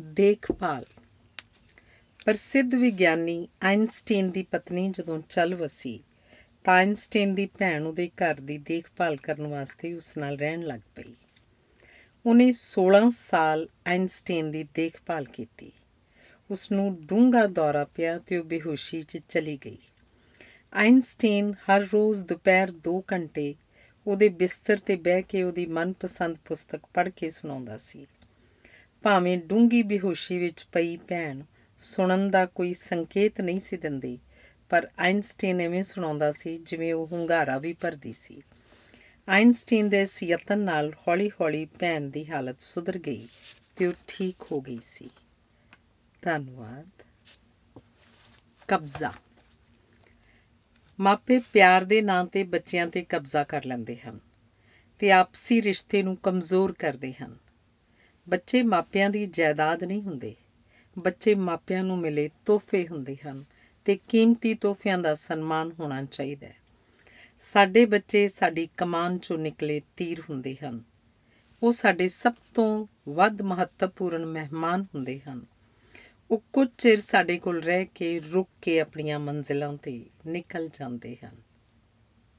ਦੇਖਭਾਲ। ਪ੍ਰਸਿੱਧ ਵਿਗਿਆਨੀ ਆਇਨਸਟੀਨ ਦੀ ਪਤਨੀ ਜਦੋਂ ਚੱਲ ਵਸੀ, ਤਾਂ ਆਇਨਸਟੀਨ ਦੀ ਭੈਣ ਉਹਦੇ ਘਰ ਦੀ ਦੇਖਭਾਲ ਕਰਨ ਵਾਸਤੇ ਉਸ ਨਾਲ ਰਹਿਣ ਲੱਗ ਪਈ। ਉਹਨੇ 16 ਸਾਲ ਆਇਨਸਟੀਨ ਦੀ ਦੇਖਭਾਲ ਕੀਤੀ। ਉਸ ਨੂੰ ਡੂੰਘਾ ਦੌਰਾ ਪਿਆ ਤੇ ਉਹ ਬੇਹੋਸ਼ੀ 'ਚ ਚਲੀ ਗਈ। ਆਇਨਸਟੀਨ ਹਰ ਰੋਜ਼ ਦੁਪਹਿਰ 2 ਘੰਟੇ ਉਹਦੇ ਬਿਸਤਰ ਤੇ ਬਹਿ ਕੇ ਉਹਦੀ ਮਨਪਸੰਦ ਪੁਸਤਕ ਪੜ੍ਹ ਕੇ ਸੁਣਾਉਂਦਾ ਸੀ। ਭਾਵੇਂ ਡੂੰਗੀ ਬੇਹੋਸ਼ੀ ਵਿੱਚ ਪਈ ਭੈਣ ਸੁਣਨ ਦਾ ਕੋਈ ਸੰਕੇਤ ਨਹੀਂ ਸੀ ਦਿੰਦੀ, ਪਰ ਆਇਨਸਟੀਨ ਐਵੇਂ ਸੁਣਾਉਂਦਾ ਸੀ ਜਿਵੇਂ ਉਹ ਹੁੰਗਾਰਾ ਵੀ ਭਰਦੀ ਸੀ। ਆਇਨਸਟੀਨ ਦੇ ਇਸ ਯਤਨ ਨਾਲ ਹੌਲੀ-ਹੌਲੀ ਭੈਣ ਦੀ ਹਾਲਤ ਸੁਧਰ ਗਈ ਤੇ ਉਹ ਠੀਕ ਹੋ ਗਈ ਸੀ। ਧੰਨਵਾਦ। ਕਬਜ਼ਾ। ਮਾਪੇ ਪਿਆਰ ਦੇ ਨਾਂ ਤੇ ਬੱਚਿਆਂ ਤੇ ਕਬਜ਼ਾ ਕਰ ਲੈਂਦੇ ਹਨ ਤੇ ਆਪਸੀ ਰਿਸ਼ਤੇ ਨੂੰ ਕਮਜ਼ੋਰ ਕਰਦੇ ਹਨ। ਬੱਚੇ ਮਾਪਿਆਂ ਦੀ ਜਾਇਦਾਦ ਨਹੀਂ ਹੁੰਦੇ। ਬੱਚੇ ਮਾਪਿਆਂ ਨੂੰ ਮਿਲੇ ਤੋਹਫੇ ਹੁੰਦੇ ਹਨ ਤੇ ਕੀਮਤੀ ਤੋਹਫਿਆਂ ਦਾ ਸਨਮਾਨ ਹੋਣਾ ਚਾਹੀਦਾ ਹੈ। ਸਾਡੇ ਬੱਚੇ ਸਾਡੀ ਕਮਾਨ ਚੋਂ ਨਿਕਲੇ ਤੀਰ ਹੁੰਦੇ ਹਨ। ਉਹ ਸਾਡੇ ਸਭ ਤੋਂ ਵੱਧ ਮਹੱਤਵਪੂਰਨ ਮਹਿਮਾਨ ਹੁੰਦੇ ਹਨ। ਉਹ ਕੁਝ ਚਿਰ ਸਾਡੇ ਕੋਲ ਰਹਿ ਕੇ ਰੁਕ ਕੇ ਆਪਣੀਆਂ ਮੰਜ਼ਿਲਾਂ ਤੇ ਨਿਕਲ ਜਾਂਦੇ ਹਨ।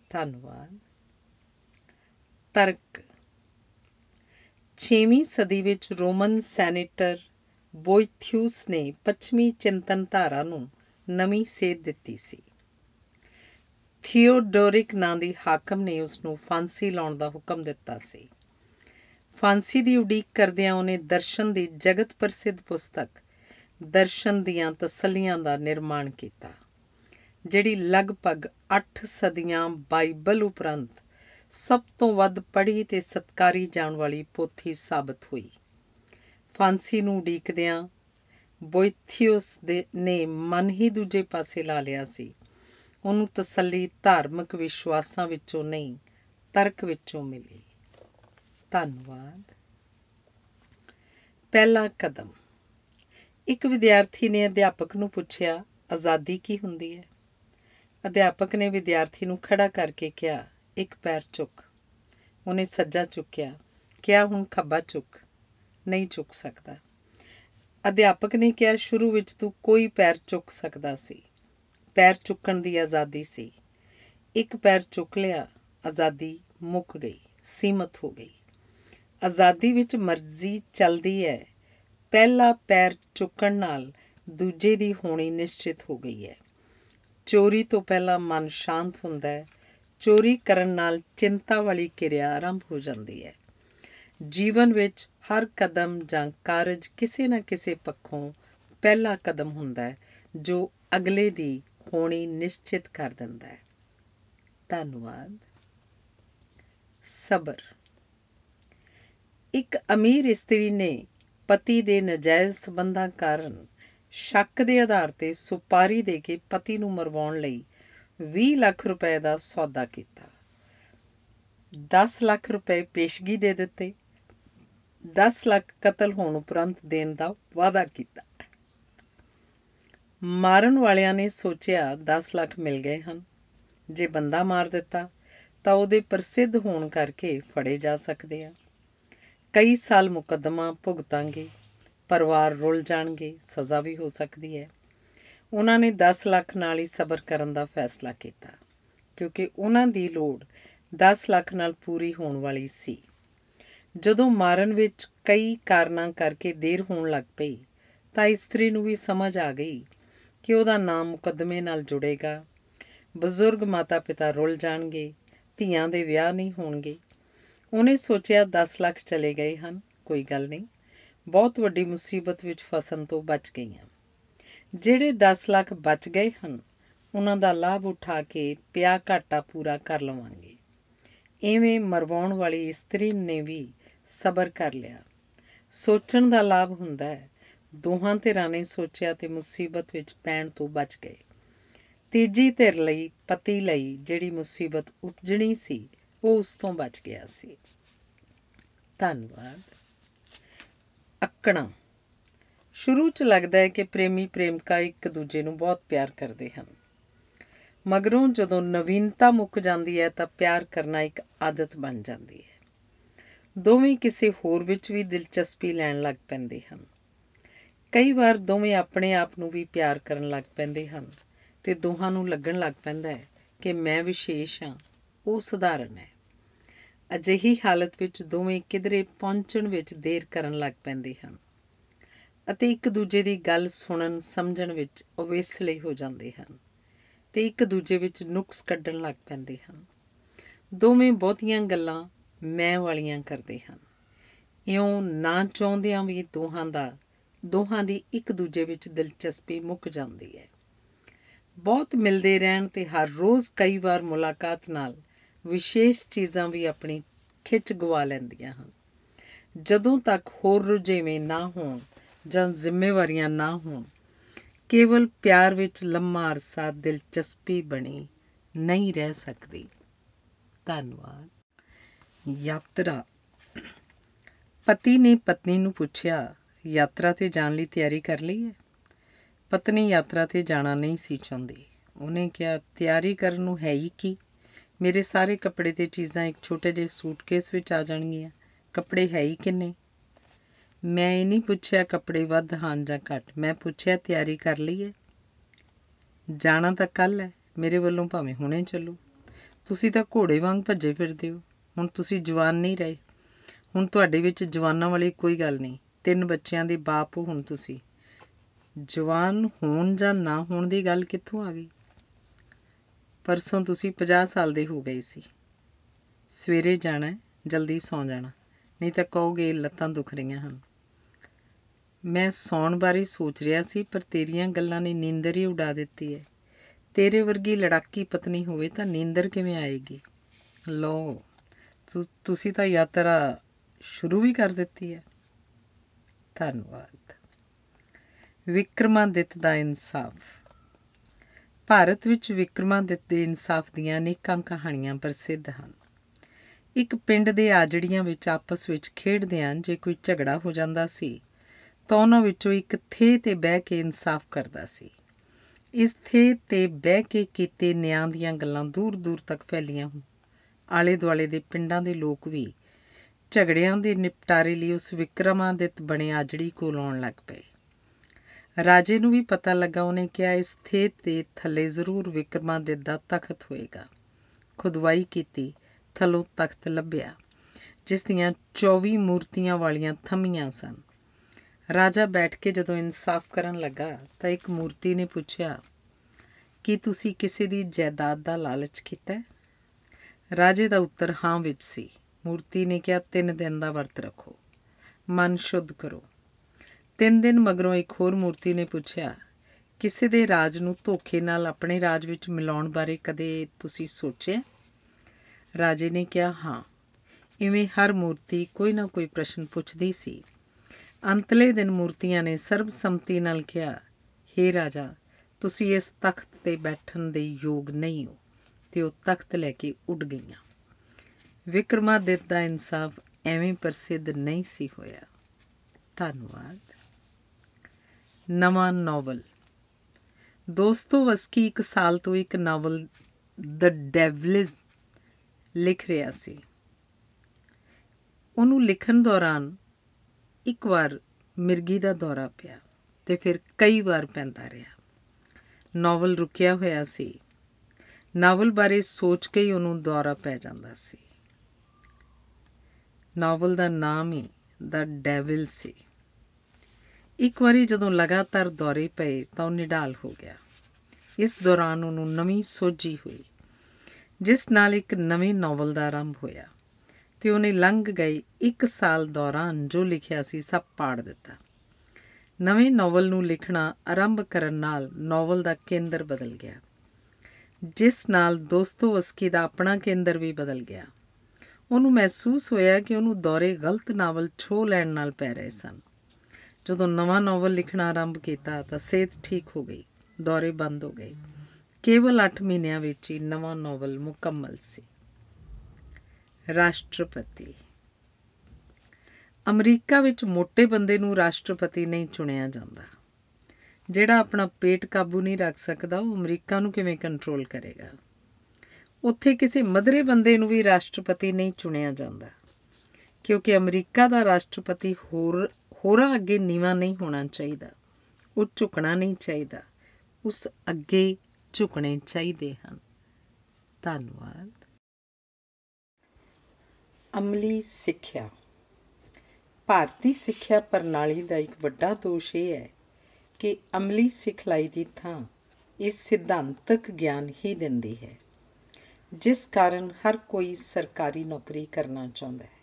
ਧੰਨਵਾਦ। ਤਰਕ 6ਵੀਂ ਸਦੀ ਵਿੱਚ ਰੋਮਨ ਸੈਨੇਟਰ ਬੋਇਥਿਊਸ ਨੇ ਪੱਛਮੀ ਚਿੰਤਨ ਧਾਰਾ ਨੂੰ ਨਵੀਂ ਸੇਧ ਦਿੱਤੀ ਸੀ। ਥੀਓਡੋਰਿਕ ਨਾਂ ਦੀ ਹਾਕਮ ਨੇ ਉਸ ਨੂੰ ਫਾਂਸੀ ਲਾਉਣ ਦਾ ਹੁਕਮ ਦਿੱਤਾ ਸੀ। ਫਾਂਸੀ ਦੀ ਉਡੀਕ ਕਰਦਿਆਂ ਉਹਨੇ ਦਰਸ਼ਨ ਦੀ ਜਗਤ ਪ੍ਰਸਿੱਧ ਪੁਸਤਕ ਦਰਸ਼ਨ ਦੀਆਂ ਤਸੱਲੀਆਂ ਦਾ ਨਿਰਮਾਣ ਕੀਤਾ, ਜਿਹੜੀ ਲਗਭਗ 8 ਸਦੀਆਂ ਬਾਈਬਲ ਉਪਰੰਤ ਸਭ ਤੋਂ ਵੱਧ ਪੜ੍ਹੀ ਤੇ ਸਤਕਾਰੀ ਜਾਣ ਵਾਲੀ ਪੋਥੀ ਸਾਬਤ ਹੋਈ। ਫਾਂਸੀ ਨੂੰ ਉਡੀਕਦਿਆਂ ਬੋਇਥੀਓਸ ਦੇ ਨੇ ਮਨ ਹੀ ਦੂਜੇ ਪਾਸੇ ਲਾ ਲਿਆ ਸੀ। ਉਹਨੂੰ ਤਸੱਲੀ, ਧਾਰਮਿਕ ਵਿਸ਼ਵਾਸਾਂ ਵਿੱਚੋਂ ਨਹੀਂ, ਤਰਕ ਵਿੱਚੋਂ ਮਿਲੀ। ਧੰਨਵਾਦ। ਪਹਿਲਾ ਕਦਮ। ਇੱਕ ਵਿਦਿਆਰਥੀ ਨੇ ਅਧਿਆਪਕ ਨੂੰ ਪੁੱਛਿਆ, ਆਜ਼ਾਦੀ ਕੀ ਹੁੰਦੀ ਹੈ? ਅਧਿਆਪਕ ਨੇ ਵਿਦਿਆਰਥੀ ਨੂੰ ਖੜਾ ਕਰਕੇ ਕਿਹਾ ਇੱਕ ਪੈਰ ਚੁੱਕ। ਉਹਨੇ ਸੱਜਾ ਚੁੱਕਿਆ। ਕਿਹਾ, ਹੁਣ ਖੱਬਾ ਚੁੱਕ। ਨਹੀਂ ਚੁੱਕ ਸਕਦਾ। ਅਧਿਆਪਕ ਨੇ ਕਿਹਾ, ਸ਼ੁਰੂ ਵਿੱਚ ਤੂੰ ਕੋਈ ਪੈਰ ਚੁੱਕ ਸਕਦਾ ਸੀ। ਪੈਰ ਚੁੱਕਣ ਦੀ ਆਜ਼ਾਦੀ ਸੀ। ਇੱਕ ਪੈਰ ਚੁੱਕ ਲਿਆ, ਆਜ਼ਾਦੀ ਮੁੱਕ ਗਈ, ਸੀਮਤ ਹੋ ਗਈ। ਆਜ਼ਾਦੀ ਵਿੱਚ ਮਰਜ਼ੀ ਚੱਲਦੀ ਹੈ ਪਹਿਲਾ ਪੈਰ ਚੁੱਕਣ ਨਾਲ ਦੂਜੇ ਦੀ ਹੋਣੀ ਨਿਸ਼ਚਿਤ ਹੋ ਗਈ ਹੈ ਚੋਰੀ ਤੋਂ ਪਹਿਲਾਂ ਮਨ ਸ਼ਾਂਤ ਹੁੰਦਾ ਹੈ ਚੋਰੀ ਕਰਨ ਨਾਲ ਚਿੰਤਾ ਵਾਲੀ ਕਿਰਿਆ ਆਰੰਭ ਹੋ ਜਾਂਦੀ ਹੈ। ਜੀਵਨ ਵਿੱਚ ਹਰ ਕਦਮ ਜਾਂ ਕਾਰਜ ਕਿਸੇ ਨਾ ਕਿਸੇ ਪੱਖੋਂ ਪਹਿਲਾ ਕਦਮ ਹੁੰਦਾ ਹੈ, ਜੋ ਅਗਲੇ ਦੀ ਹੋਣੀ ਨਿਸ਼ਚਿਤ ਕਰ ਦਿੰਦਾ ਹੈ। ਧੰਨਵਾਦ। ਸਬਰ। ਇੱਕ ਅਮੀਰ ਇਸਤਰੀ ਨੇ ਪਤੀ ਦੇ ਨਜਾਇਜ਼ ਸਬੰਧਾਂ ਕਾਰਨ ਸ਼ੱਕ ਦੇ ਆਧਾਰ ਤੇ ਸੁਪਾਰੀ ਦੇ ਕੇ ਪਤੀ ਨੂੰ ਮਰਵਾਉਣ ਲਈ 20 ਲੱਖ ਰੁਪਏ ਦਾ ਸੌਦਾ ਕੀਤਾ। 10 ਲੱਖ ਰੁਪਏ ਪੇਸ਼ਗੀ ਦੇ ਦਿੱਤੇ। 10 ਲੱਖ ਕਤਲ ਹੋਣ ਉਪਰੰਤ ਦੇਣ ਦਾ ਵਾਅਦਾ ਕੀਤਾ। ਮਾਰਨ ਵਾਲਿਆਂ ਨੇ ਸੋਚਿਆ 10 ਲੱਖ ਮਿਲ ਗਏ ਹਨ। ਜੇ ਬੰਦਾ ਮਾਰ ਦਿੱਤਾ, ਤਾਂ ਉਹਦੇ ਪ੍ਰਸਿੱਧ ਹੋਣ ਕਰਕੇ ਫੜੇ ਜਾ ਸਕਦੇ ਆ। ਕਈ ਸਾਲ ਮੁਕੱਦਮਾ ਭੁਗਤਾਂਗੇ, ਪਰਿਵਾਰ ਰੁੱਲ ਜਾਣਗੇ, ਸਜ਼ਾ ਵੀ ਹੋ ਸਕਦੀ ਹੈ। ਉਹਨਾਂ ਨੇ 10 ਲੱਖ ਨਾਲ ਹੀ ਸਬਰ ਕਰਨ ਦਾ ਫੈਸਲਾ ਕੀਤਾ, ਕਿਉਂਕਿ ਉਹਨਾਂ ਦੀ ਲੋੜ 10 ਲੱਖ ਨਾਲ ਪੂਰੀ ਹੋਣ ਵਾਲੀ ਸੀ। ਜਦੋਂ ਮਾਰਨ ਵਿੱਚ ਕਈ ਕਾਰਨਾਂ ਕਰਕੇ ਦੇਰ ਹੋਣ ਲੱਗ ਪਈ, ਤਾਂ ਇਸਤਰੀ ਨੂੰ ਵੀ ਸਮਝ ਆ ਗਈ ਕਿ ਉਹਦਾ ਨਾਮ ਮੁਕੱਦਮੇ ਨਾਲ ਜੁੜੇਗਾ। ਬਜ਼ੁਰਗ ਮਾਤਾ-ਪਿਤਾ ਰੁੱਲ ਜਾਣਗੇ, ਧੀਆਂ ਦੇ ਵਿਆਹ ਨਹੀਂ ਹੋਣਗੇ। ਉਹਨੇ ਸੋਚਿਆ 10 ਲੱਖ ਚਲੇ ਗਏ ਹਨ, ਕੋਈ ਗੱਲ ਨਹੀਂ। ਬਹੁਤ ਵੱਡੀ ਮੁਸੀਬਤ ਵਿੱਚ ਫਸਣ ਤੋਂ ਬਚ ਗਈਆਂ। ਜਿਹੜੇ 10 ਲੱਖ ਬਚ ਗਏ ਹਨ, ਉਹਨਾਂ ਦਾ ਲਾਭ ਉਠਾ ਕੇ ਪਿਆ ਘਾਟਾ ਪੂਰਾ ਕਰ ਲਵਾਂਗੇ। ਐਵੇਂ ਮਰਵਾਉਣ ਵਾਲੀ ਇਸਤਰੀ ਨੇ ਵੀ ਸਬਰ ਕਰ ਲਿਆ। ਸੋਚਣ ਦਾ ਲਾਭ ਹੁੰਦਾ ਹੈ, ਦੋਹਾਂ ਧਿਰਾਂ ਨੇ ਸੋਚਿਆ ਤੇ ਮੁਸੀਬਤ ਵਿੱਚ ਪੈਣ ਤੋਂ ਬਚ ਗਏ। ਤੀਜੀ ਧਿਰ ਲਈ, ਪਤੀ ਲਈ ਜਿਹੜੀ ਮੁਸੀਬਤ ਉਪਜਣੀ ਸੀ, ਉਹ ਉਸ ਤੋਂ ਬਚ ਗਿਆ ਸੀ। ਧੰਨਵਾਦ। ਅਕਣਾ। ਸ਼ੁਰੂ 'ਚ ਲੱਗਦਾ ਹੈ ਕਿ ਪ੍ਰੇਮੀ ਪ੍ਰੇਮਿਕਾ ਇੱਕ ਦੂਜੇ ਨੂੰ ਬਹੁਤ ਪਿਆਰ ਕਰਦੇ ਹਨ। ਮਗਰੋਂ ਜਦੋਂ ਨਵੀਨਤਾ ਮੁੱਕ ਜਾਂਦੀ ਹੈ ਤਾਂ ਪਿਆਰ ਕਰਨਾ ਇੱਕ ਆਦਤ ਬਣ ਜਾਂਦੀ ਹੈ। ਦੋਵੇਂ ਕਿਸੇ ਹੋਰ ਵਿੱਚ ਵੀ ਦਿਲਚਸਪੀ ਲੈਣ ਲੱਗ ਪੈਂਦੇ ਹਨ। ਕਈ ਵਾਰ ਦੋਵੇਂ ਆਪਣੇ ਆਪ ਨੂੰ ਵੀ ਪਿਆਰ ਕਰਨ ਲੱਗ ਪੈਂਦੇ ਹਨ ਤੇ ਦੋਹਾਂ ਨੂੰ ਲੱਗਣ ਲੱਗ ਪੈਂਦਾ ਹੈ ਕਿ ਮੈਂ ਵਿਸ਼ੇਸ਼ ਹਾਂ, ਉਹ ਸਧਾਰਨ ਹੈ। ਅਜਿਹੀ ਹਾਲਤ ਵਿੱਚ ਦੋਵੇਂ ਕਿਧਰੇ ਪਹੁੰਚਣ ਵਿੱਚ ਦੇਰ ਕਰਨ ਲੱਗ ਪੈਂਦੇ ਹਨ। ਅਤੇ ਇੱਕ ਦੂਜੇ ਦੀ ਗੱਲ ਸੁਣਨ, ਸਮਝਣ ਵਿੱਚ ਅਵੇਸਲੇ ਹੋ ਜਾਂਦੇ ਹਨ ਤੇ ਇੱਕ ਦੂਜੇ ਵਿੱਚ ਨੁਕਸ ਕੱਢਣ ਲੱਗ ਪੈਂਦੇ ਹਨ। ਦੋਵੇਂ ਬਹੁਤੀਆਂ ਗੱਲਾਂ ਮੈਂ ਵਾਲੀਆਂ ਕਰਦੇ ਹਨ। ਇਉਂ ਨਾ ਚਾਹੁੰਦਿਆਂ ਵੀ ਦੋਹਾਂ ਦਾ, ਦੋਹਾਂ ਦੀ ਇੱਕ ਦੂਜੇ ਵਿੱਚ ਦਿਲਚਸਪੀ ਮੁੱਕ ਜਾਂਦੀ ਹੈ। ਬਹੁਤ ਮਿਲਦੇ ਰਹਿਣ ਤੇ ਹਰ ਰੋਜ਼ ਕਈ ਵਾਰ ਮੁਲਾਕਾਤ ਨਾਲ ਵਿਸ਼ੇਸ਼ ਚੀਜ਼ਾਂ ਵੀ ਆਪਣੀ ਖਿੱਚ ਗਵਾ ਲੈਂਦੀਆਂ ਹਨ। ਜਦੋਂ ਤੱਕ ਹੋਰ ਰੁਝੇਵੇਂ ਨਾ ਹੋਣ ਜਾਂ ਜ਼ਿੰਮੇਵਾਰੀਆਂ ਨਾ ਹੋਣ। ਕੇਵਲ ਪਿਆਰ ਵਿੱਚ ਲੰਮਾ ਅਰਸਾ ਦਿਲਚਸਪੀ ਬਣੀ ਨਹੀਂ ਰਹਿ ਸਕਦੀ। ਧੰਨਵਾਦ। ਯਾਤਰਾ। ਪਤੀ ਨੇ ਪਤਨੀ ਨੂੰ ਪੁੱਛਿਆ, ਯਾਤਰਾ ਤੇ ਜਾਣ ਲਈ ਤਿਆਰੀ ਕਰ ਲਈ ਹੈ? ਪਤਨੀ ਯਾਤਰਾ ਤੇ ਜਾਣਾ ਨਹੀਂ ਸੀ ਚਾਹੁੰਦੀ। ਉਹਨੇ ਕਿਹਾ, ਤਿਆਰੀ ਕਰਨ ਨੂੰ ਹੈ ਹੀ ਕੀ? ਮੇਰੇ ਸਾਰੇ ਕੱਪੜੇ ਤੇ ਚੀਜ਼ਾਂ ਇੱਕ ਛੋਟੇ ਜਿਹੇ ਸੂਟਕੇਸ ਵਿੱਚ ਆ ਜਾਣਗੀਆਂ। ਕੱਪੜੇ ਹੈ ਹੀ ਕਿੰਨੇ? ਮੈਂ ਇਹ ਨਹੀਂ ਪੁੱਛਿਆ ਕੱਪੜੇ ਵੱਧ ਹਨ ਜਾਂ ਘੱਟ। ਮੈਂ ਪੁੱਛਿਆ, ਤਿਆਰੀ ਕਰ ਲਈ ਹੈ। ਜਾਣਾ ਤਾਂ ਕੱਲ ਹੈ। ਮੇਰੇ ਵੱਲੋਂ ਭਾਵੇਂ ਹੁਣੇ ਚੱਲੋ। ਤੁਸੀਂ ਤਾਂ ਘੋੜੇ ਵਾਂਗ ਭੱਜੇ ਫਿਰਦੇ ਹੋ। ਹੁਣ ਤੁਸੀਂ ਜਵਾਨ ਨਹੀਂ ਰਹੇ। ਹੁਣ ਤੁਹਾਡੇ ਵਿੱਚ ਜਵਾਨਾਂ ਵਾਲੀ ਕੋਈ ਗੱਲ ਨਹੀਂ। ਤਿੰਨ ਬੱਚਿਆਂ ਦੇ ਬਾਪ ਹੋ ਹੁਣ ਤੁਸੀਂ। ਜਵਾਨ ਹੋਣ ਜਾਂ ਨਾ ਹੋਣ ਦੀ ਗੱਲ ਕਿੱਥੋਂ ਆ ਗਈ? ਪਰਸੋਂ ਤੁਸੀਂ 50 ਸਾਲ ਦੇ ਹੋ ਗਏ ਸੀ। ਸਵੇਰੇ ਜਾਣਾ ਜਲਦੀ ਸੌਂ ਜਾਣਾ। ਨਹੀਂ ਤਾਂ ਕਹੋਗੇ, ਲੱਤਾਂ ਦੁਖ ਰਹੀਆਂ ਹਨ। ਮੈਂ ਸੌਣ ਬਾਰੇ ਸੋਚ ਰਿਹਾ ਸੀ, ਪਰ ਤੇਰੀਆਂ ਗੱਲਾਂ ਨੇ ਨੀਂਦਰ ਹੀ ਉਡਾ ਦਿੱਤੀ ਹੈ। ਤੇਰੇ ਵਰਗੀ ਲੜਾਕੀ ਪਤਨੀ ਹੋਵੇ ਤਾਂ ਨੀਂਦਰ ਕਿਵੇਂ ਆਏਗੀ? ਲੋ ਤੁਸੀਂ ਤਾਂ ਯਾਤਰਾ ਸ਼ੁਰੂ ਵੀ ਕਰ ਦਿੱਤੀ ਹੈ। ਧੰਨਵਾਦ। ਵਿਕਰਮਾਦਿੱਤ ਦਾ ਇਨਸਾਫ। ਭਾਰਤ ਵਿੱਚ ਵਿਕਰਮਾਦਿੱਤ ਦੇ ਇਨਸਾਫ ਦੀਆਂ ਅਨੇਕਾਂ ਕਹਾਣੀਆਂ ਪ੍ਰਸਿੱਧ ਹਨ। ਇੱਕ ਪਿੰਡ ਦੇ ਆਜੜੀਆਂ ਵਿੱਚ ਆਪਸ ਵਿੱਚ ਖੇਡਦਿਆਂ ਜੇ ਕੋਈ ਝਗੜਾ ਹੋ ਜਾਂਦਾ ਸੀ ਤਾਂ ਉਹਨਾਂ ਵਿੱਚੋਂ ਇੱਕ ਥੇ ਤੇ ਬਹਿ ਕੇ ਇਨਸਾਫ ਕਰਦਾ ਸੀ। ਇਸ ਥੇ ਤੇ ਬਹਿ ਕੇ ਕੀਤੇ ਨਿਆਂ ਦੀਆਂ ਗੱਲਾਂ ਦੂਰ-ਦੂਰ ਤੱਕ ਫੈਲੀਆਂ ਆਲੇ-ਦੁਆਲੇ ਦੇ ਪਿੰਡਾਂ ਦੇ ਲੋਕ ਵੀ ਝਗੜਿਆਂ ਦੇ ਨਿਪਟਾਰੇ ਲਈ ਉਸ ਵਿਕਰਮਾਦਿਤ ਬਣੇ ਆਜੜੀ ਕੋਲ ਆਉਣ ਲੱਗ ਪਏ। ਰਾਜੇ ਨੂੰ ਵੀ ਪਤਾ ਲੱਗਾ, ਉਹਨੇ ਕਿਹਾ, ਇਸ ਥੇ ਤੇ ਥੱਲੇ ਜ਼ਰੂਰ ਵਿਕਰਮਾਦਿਤ ਦਾ ਤਖਤ ਹੋਏਗਾ। ਖੁਦਵਾਈ ਕੀਤੀ, ਥੱਲੋਂ ਤਖਤ ਲੱਭਿਆ, ਜਿਸ ਦੀਆਂ 24 ਮੂਰਤੀਆਂ ਵਾਲੀਆਂ ਥੰਮੀਆਂ ਸਨ। ਰਾਜਾ ਬੈਠ ਕੇ ਜਦੋਂ ਇਨਸਾਫ ਕਰਨ ਲੱਗਾ ਤਾਂ ਇੱਕ ਮੂਰਤੀ ਨੇ ਪੁੱਛਿਆ, ਕਿ ਤੁਸੀਂ ਕਿਸੇ ਦੀ ਜਾਇਦਾਦ ਦਾ ਲਾਲਚ ਕੀਤਾ ਰਾਜੇ ਦਾ ਉੱਤਰ ਹਾਂ ਵਿੱਚ ਸੀ। ਮੂਰਤੀ ਨੇ ਕਿਹਾ, ਤਿੰਨ ਦਿਨ ਦਾ ਵਰਤ ਰੱਖੋ। ਮਨ ਸ਼ੁੱਧ ਕਰੋ। ਤਿੰਨ ਦਿਨ ਮਗਰੋਂ ਇੱਕ ਹੋਰ ਮੂਰਤੀ ਨੇ ਪੁੱਛਿਆ, ਕਿਸੇ ਦੇ ਰਾਜ ਨੂੰ ਧੋਖੇ ਨਾਲ ਆਪਣੇ ਰਾਜ ਵਿੱਚ ਮਿਲਾਉਣ ਬਾਰੇ ਕਦੇ ਤੁਸੀਂ ਸੋਚਿਆ? ਰਾਜੇ ਨੇ ਕਿਹਾ, ਹਾਂ। ਇਵੇਂ ਹਰ ਮੂਰਤੀ ਕੋਈ ਨਾ ਕੋਈ ਪ੍ਰਸ਼ਨ ਪੁੱਛਦੀ ਸੀ। ਅੰਤਲੇ ਦਿਨ ਮੂਰਤੀਆਂ ਨੇ ਸਰਬਸੰਮਤੀ ਨਾਲ ਕਿਹਾ हे ਰਾਜਾ, ਤੁਸੀਂ ਇਸ ਤਖਤ ਤੇ ਬੈਠਣ ਦੇ ਯੋਗ ਨਹੀਂ ਹੋ, ਤੇ ਉਹ ਤਖਤ ਲੈ ਕੇ ਉੱਡ ਗਈਆਂ। ਵਿਕਰਮਾਦਿੱਤ ਦਾ ਇਨਸਾਫ ਐਵੇਂ ਪ੍ਰਸਿੱਧ ਨਹੀਂ ਸੀ ਹੋਇਆ। ਧੰਨਵਾਦ। ਨਵਾਂ ਨੋਵਲ। ਦੋਸਤੋ, ਵਸਕੀ ਇੱਕ ਸਾਲ ਤੋਂ ਇੱਕ ਨਾਵਲ ਦ ਡੈਵਲਿਸ ਲਿਖ ਰਿਹਾ ਸੀ। ਉਹਨੂੰ ਲਿਖਣ ਦੌਰਾਨ ਇੱਕ ਵਾਰ ਮਿਰਗੀ ਦਾ ਦੌਰਾ ਪਿਆ ਤੇ ਫਿਰ ਕਈ ਵਾਰ ਪੈਂਦਾ ਰਿਹਾ। ਨਾਵਲ ਰੁਕਿਆ ਹੋਇਆ ਸੀ। ਨਾਵਲ ਬਾਰੇ ਸੋਚ ਕੇ ਹੀ ਉਹਨੂੰ ਦੌਰਾ ਪੈ ਜਾਂਦਾ ਸੀ। ਨਾਵਲ ਦਾ ਨਾਮ ਹੀ ਦਾ ਡੈਵਿਲ ਸੀ। ਇੱਕ ਵਾਰੀ ਜਦੋਂ ਲਗਾਤਾਰ ਦੌਰੇ ਪਏ ਤਾਂ ਉਹ ਨਿਡਾਲ ਹੋ ਗਿਆ। ਇਸ ਦੌਰਾਨ ਉਹਨੂੰ ਨਵੀਂ ਸੋਝੀ ਹੋਈ, ਜਿਸ ਨਾਲ ਇੱਕ ਨਵੇਂ ਨਾਵਲ ਦਾ ਆਰੰਭ ਹੋਇਆ। ਤੇ ਉਹਨੇ ਲੰਘ ਗਏ 1 ਸਾਲ ਦੌਰਾਨ ਜੋ ਲਿਖਿਆ ਸੀ ਸਭ ਪਾੜ ਦਿੱਤਾ। ਨਵੇਂ ਨੋਵਲ ਨੂੰ ਲਿਖਣਾ ਆਰੰਭ ਕਰਨ ਨਾਲ ਨੋਵਲ ਦਾ ਕੇਂਦਰ ਬਦਲ ਗਿਆ। ਜਿਸ ਨਾਲ ਦੋਸਤੋਵਸਕੀ ਦਾ ਆਪਣਾ ਕੇਂਦਰ ਵੀ ਬਦਲ ਗਿਆ। ਉਹਨੂੰ ਮਹਿਸੂਸ ਹੋਇਆ ਕਿ ਉਹਨੂੰ ਦੌਰੇ ਗਲਤ ਨਾਵਲ ਛੋ ਲੈਣ ਨਾਲ ਪੈ ਰਹੇ ਸਨ। ਜਦੋਂ ਨਵਾਂ ਨਾਵਲ ਲਿਖਣਾ ਆਰੰਭ ਕੀਤਾ ਤਾਂ ਸਿਹਤ ਠੀਕ ਹੋ ਗਈ, ਦੌਰੇ ਬੰਦ ਹੋ ਗਏ। ਕੇਵਲ 8 ਮਹੀਨਿਆਂ ਵਿੱਚ ਹੀ ਨਵਾਂ ਨਾਵਲ ਮੁਕੰਮਲ ਸੀ। ਰਾਸ਼ਟਰਪਤੀ। ਅਮਰੀਕਾ ਵਿੱਚ ਮੋٹے ਬੰਦੇ ਨੂੰ ਰਾਸ਼ਟਰਪਤੀ ਨਹੀਂ ਚੁਣਿਆ ਜਾਂਦਾ। ਜਿਹੜਾ ਆਪਣਾ ਪੇਟ ਕਾਬੂ ਨਹੀਂ ਰੱਖ ਸਕਦਾ, ਉਹ ਅਮਰੀਕਾ ਨੂੰ ਕਿਵੇਂ ਕੰਟਰੋਲ ਕਰੇਗਾ? ਉੱਥੇ ਕਿਸੇ ਮਧਰੇ ਬੰਦੇ ਨੂੰ ਵੀ ਰਾਸ਼ਟਰਪਤੀ ਨਹੀਂ ਚੁਣਿਆ ਜਾਂਦਾ। ਕਿਉਂਕਿ ਅਮਰੀਕਾ ਦਾ ਰਾਸ਼ਟਰਪਤੀ ਹੋਰ, ਹੋਰਾਂ ਅੱਗੇ ਨੀਵਾ ਨਹੀਂ ਹੋਣਾ ਚਾਹੀਦਾ। ਉਹ ਝੁਕਣਾ ਨਹੀਂ ਚਾਹੀਦਾ। ਉਸ ਅੱਗੇ ਝੁਕਣੇ ਚਾਹੀਦੇ ਹਨ। ਧੰਨਵਾਦ। ਅਮਲੀ ਸਿੱਖਿਆ। ਭਾਰਤੀ ਸਿੱਖਿਆ ਪ੍ਰਣਾਲੀ ਦਾ ਇੱਕ ਵੱਡਾ ਦੋਸ਼ ਇਹ ਹੈ ਕਿ ਅਮਲੀ ਸਿਖਲਾਈ ਦੀ ਥਾਂ ਇਹ ਸਿਧਾਂਤਕ ਗਿਆਨ ਹੀ ਦਿੰਦੀ ਹੈ, ਜਿਸ ਕਾਰਨ ਹਰ ਕੋਈ ਸਰਕਾਰੀ ਨੌਕਰੀ ਕਰਨਾ ਚਾਹੁੰਦਾ ਹੈ।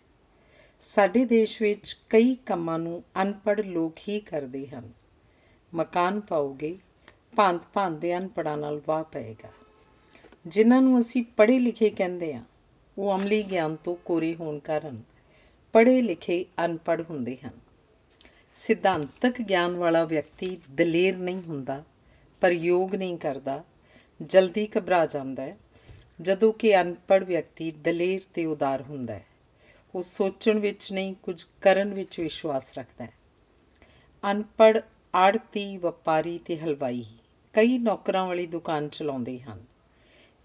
ਸਾਡੇ ਦੇਸ਼ ਵਿੱਚ ਕਈ ਕੰਮਾਂ ਨੂੰ ਅਨਪੜ੍ਹ ਲੋਕ ਹੀ ਕਰਦੇ ਹਨ। ਮਕਾਨ ਪਾਓਗੇ ਭਾਂਤ ਭਾਂਤ ਦੇ ਅਨਪੜ੍ਹਾਂ ਨਾਲ ਵਾਹ ਪਏਗਾ। ਜਿਨ੍ਹਾਂ ਨੂੰ ਅਸੀਂ ਪੜ੍ਹੇ ਲਿਖੇ ਕਹਿੰਦੇ ਹਾਂ ਉਹ ਅਮਲੀ ਗਿਆਨ ਤੋਂ ਕੋਰੇ ਹੋਣ ਕਾਰਨ ਪੜ੍ਹੇ ਲਿਖੇ ਅਨਪੜ੍ਹ ਹੁੰਦੇ ਹਨ। ਸਿਧਾਂਤਕ ਗਿਆਨ ਵਾਲਾ ਵਿਅਕਤੀ ਦਲੇਰ ਨਹੀਂ ਹੁੰਦਾ, ਪਰ ਯੋਗ ਨਹੀਂ ਕਰਦਾ, ਜਲਦੀ ਘਬਰਾ ਜਾਂਦਾ ਹੈ। ਜਦੋਂ ਕਿ ਅਨਪੜ੍ਹ ਵਿਅਕਤੀ ਦਲੇਰ ਤੇ ਉਦਾਰ ਹੁੰਦਾ ਹੈ, ਉਹ ਸੋਚਣ ਵਿੱਚ ਨਹੀਂ, ਕੁਝ ਕਰਨ ਵਿੱਚ ਵਿਸ਼ਵਾਸ ਰੱਖਦਾ ਹੈ। ਅਨਪੜ੍ਹ ਆੜਤੀ ਵਪਾਰੀ ਤੇ ਹਲਵਾਈ ਕਈ ਨੌਕਰਾਂ ਵਾਲੀ ਦੁਕਾਨ ਚਲਾਉਂਦੇ ਹਨ।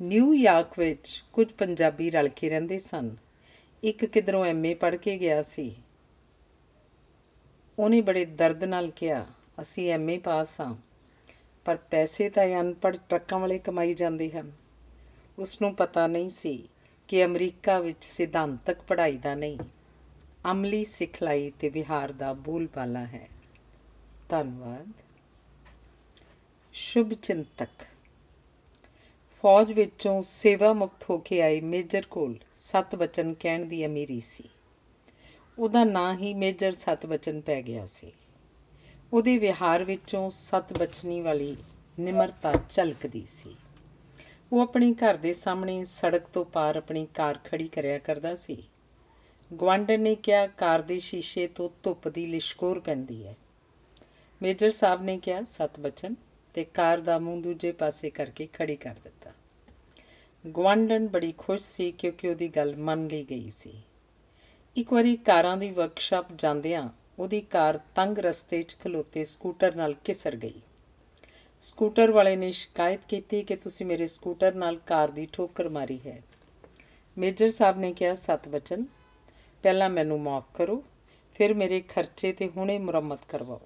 ਨਿਊਯਾਰਕ ਵਿੱਚ ਕੁਝ ਪੰਜਾਬੀ ਰਲ ਕੇ ਰਹਿੰਦੇ ਸਨ। ਇੱਕ ਕਿਧਰੋਂ ਐਮਏ ਪੜ੍ਹ ਕੇ ਗਿਆ ਸੀ। ਉਹਨੇ ਬੜੇ ਦਰਦ ਨਾਲ ਕਿਹਾ, ਅਸੀਂ ਐਮਏ ਪਾਸ ਹਾਂ, ਪਰ ਪੈਸੇ ਤਾਂ ਇਹ ਅਨਪੜ੍ਹ ਟਰੱਕਾਂ ਵਾਲੇ ਕਮਾਈ ਜਾਂਦੇ ਹਨ। ਉਸ ਨੂੰ ਪਤਾ ਨਹੀਂ ਸੀ ਕਿ ਅਮਰੀਕਾ ਵਿੱਚ ਸਿਧਾਂਤਕ ਪੜ੍ਹਾਈ ਦਾ ਨਹੀਂ, ਅਮਲੀ ਸਿਖਲਾਈ ਤੇ ਵਿਹਾਰ ਦਾ ਬੋਲਬਾਲਾ ਹੈ। ਧੰਨਵਾਦ। ਸ਼ੁਭ ਚਿੰਤਕ। ਫੌਜ ਵਿੱਚੋਂ ਸੇਵਾ ਮੁਕਤ ਹੋ ਕੇ ਆਏ ਮੇਜਰ ਕੋਲ ਸਤ ਬਚਨ ਕਹਿਣ ਦੀ ਅਮੀਰੀ ਸੀ। ਉਹਦਾ ਨਾਂ ਹੀ ਮੇਜਰ ਸਤ ਬਚਨ ਪੈ ਗਿਆ ਸੀ। ਉਹਦੇ ਵਿਹਾਰ ਵਿੱਚੋਂ ਸਤ ਬਚਨੀ ਵਾਲੀ ਨਿਮਰਤਾ ਝਲਕਦੀ ਸੀ। ਉਹ ਆਪਣੇ ਘਰ ਦੇ ਸਾਹਮਣੇ ਸੜਕ ਤੋਂ ਪਾਰ ਆਪਣੀ ਕਾਰ ਖੜੀ ਕਰਿਆ ਕਰਦਾ ਸੀ। ਗਵਾਂਡਨ ਨੇ ਕਿਹਾ, ਕਾਰ ਦੇ ਸ਼ੀਸ਼ੇ ਤੋਂ ਧੁੱਪ ਦੀ ਲਿਸ਼ਕੋਰ ਪੈਂਦੀ ਹੈ। ਮੇਜਰ ਸਾਹਿਬ ਨੇ ਕਿਹਾ ਸਤ ਬਚਨ ਤੇ ਕਾਰ ਦਾ ਮੂੰਹ ਦੂਜੇ ਪਾਸੇ ਕਰਕੇ ਖੜੀ ਕਰ ਦਿੱਤਾ। ਗਵਾਂਡਨ ਬੜੀ ਖੁਸ਼ ਸੀ ਕਿਉਂਕਿ ਉਹਦੀ ਗੱਲ ਮੰਨ ਲਈ ਗਈ ਸੀ। ਇੱਕ ਵਾਰੀ ਕਾਰਾਂ ਦੀ ਵਰਕਸ਼ਾਪ ਜਾਂਦਿਆਂ ਉਹਦੀ ਕਾਰ ਤੰਗ ਰਸਤੇ 'ਚ ਖਲੋਤੇ ਸਕੂਟਰ ਨਾਲ ਕਿਸਰ ਗਈ। ਸਕੂਟਰ ਵਾਲੇ ਨੇ ਸ਼ਿਕਾਇਤ ਕੀਤੀ ਕਿ ਤੁਸੀਂ ਮੇਰੇ ਸਕੂਟਰ ਨਾਲ ਕਾਰ ਦੀ ਠੋਕਰ ਮਾਰੀ ਹੈ। ਮੇਜਰ ਸਾਹਿਬ ਨੇ ਕਿਹਾ, ਸਤ ਬਚਨ ਪਹਿਲਾਂ ਮੈਨੂੰ ਮਾਫ ਕਰੋ, ਫਿਰ ਮੇਰੇ ਖਰਚੇ ਤੇ ਹੁਣੇ ਮੁਰੰਮਤ ਕਰਵਾਓ।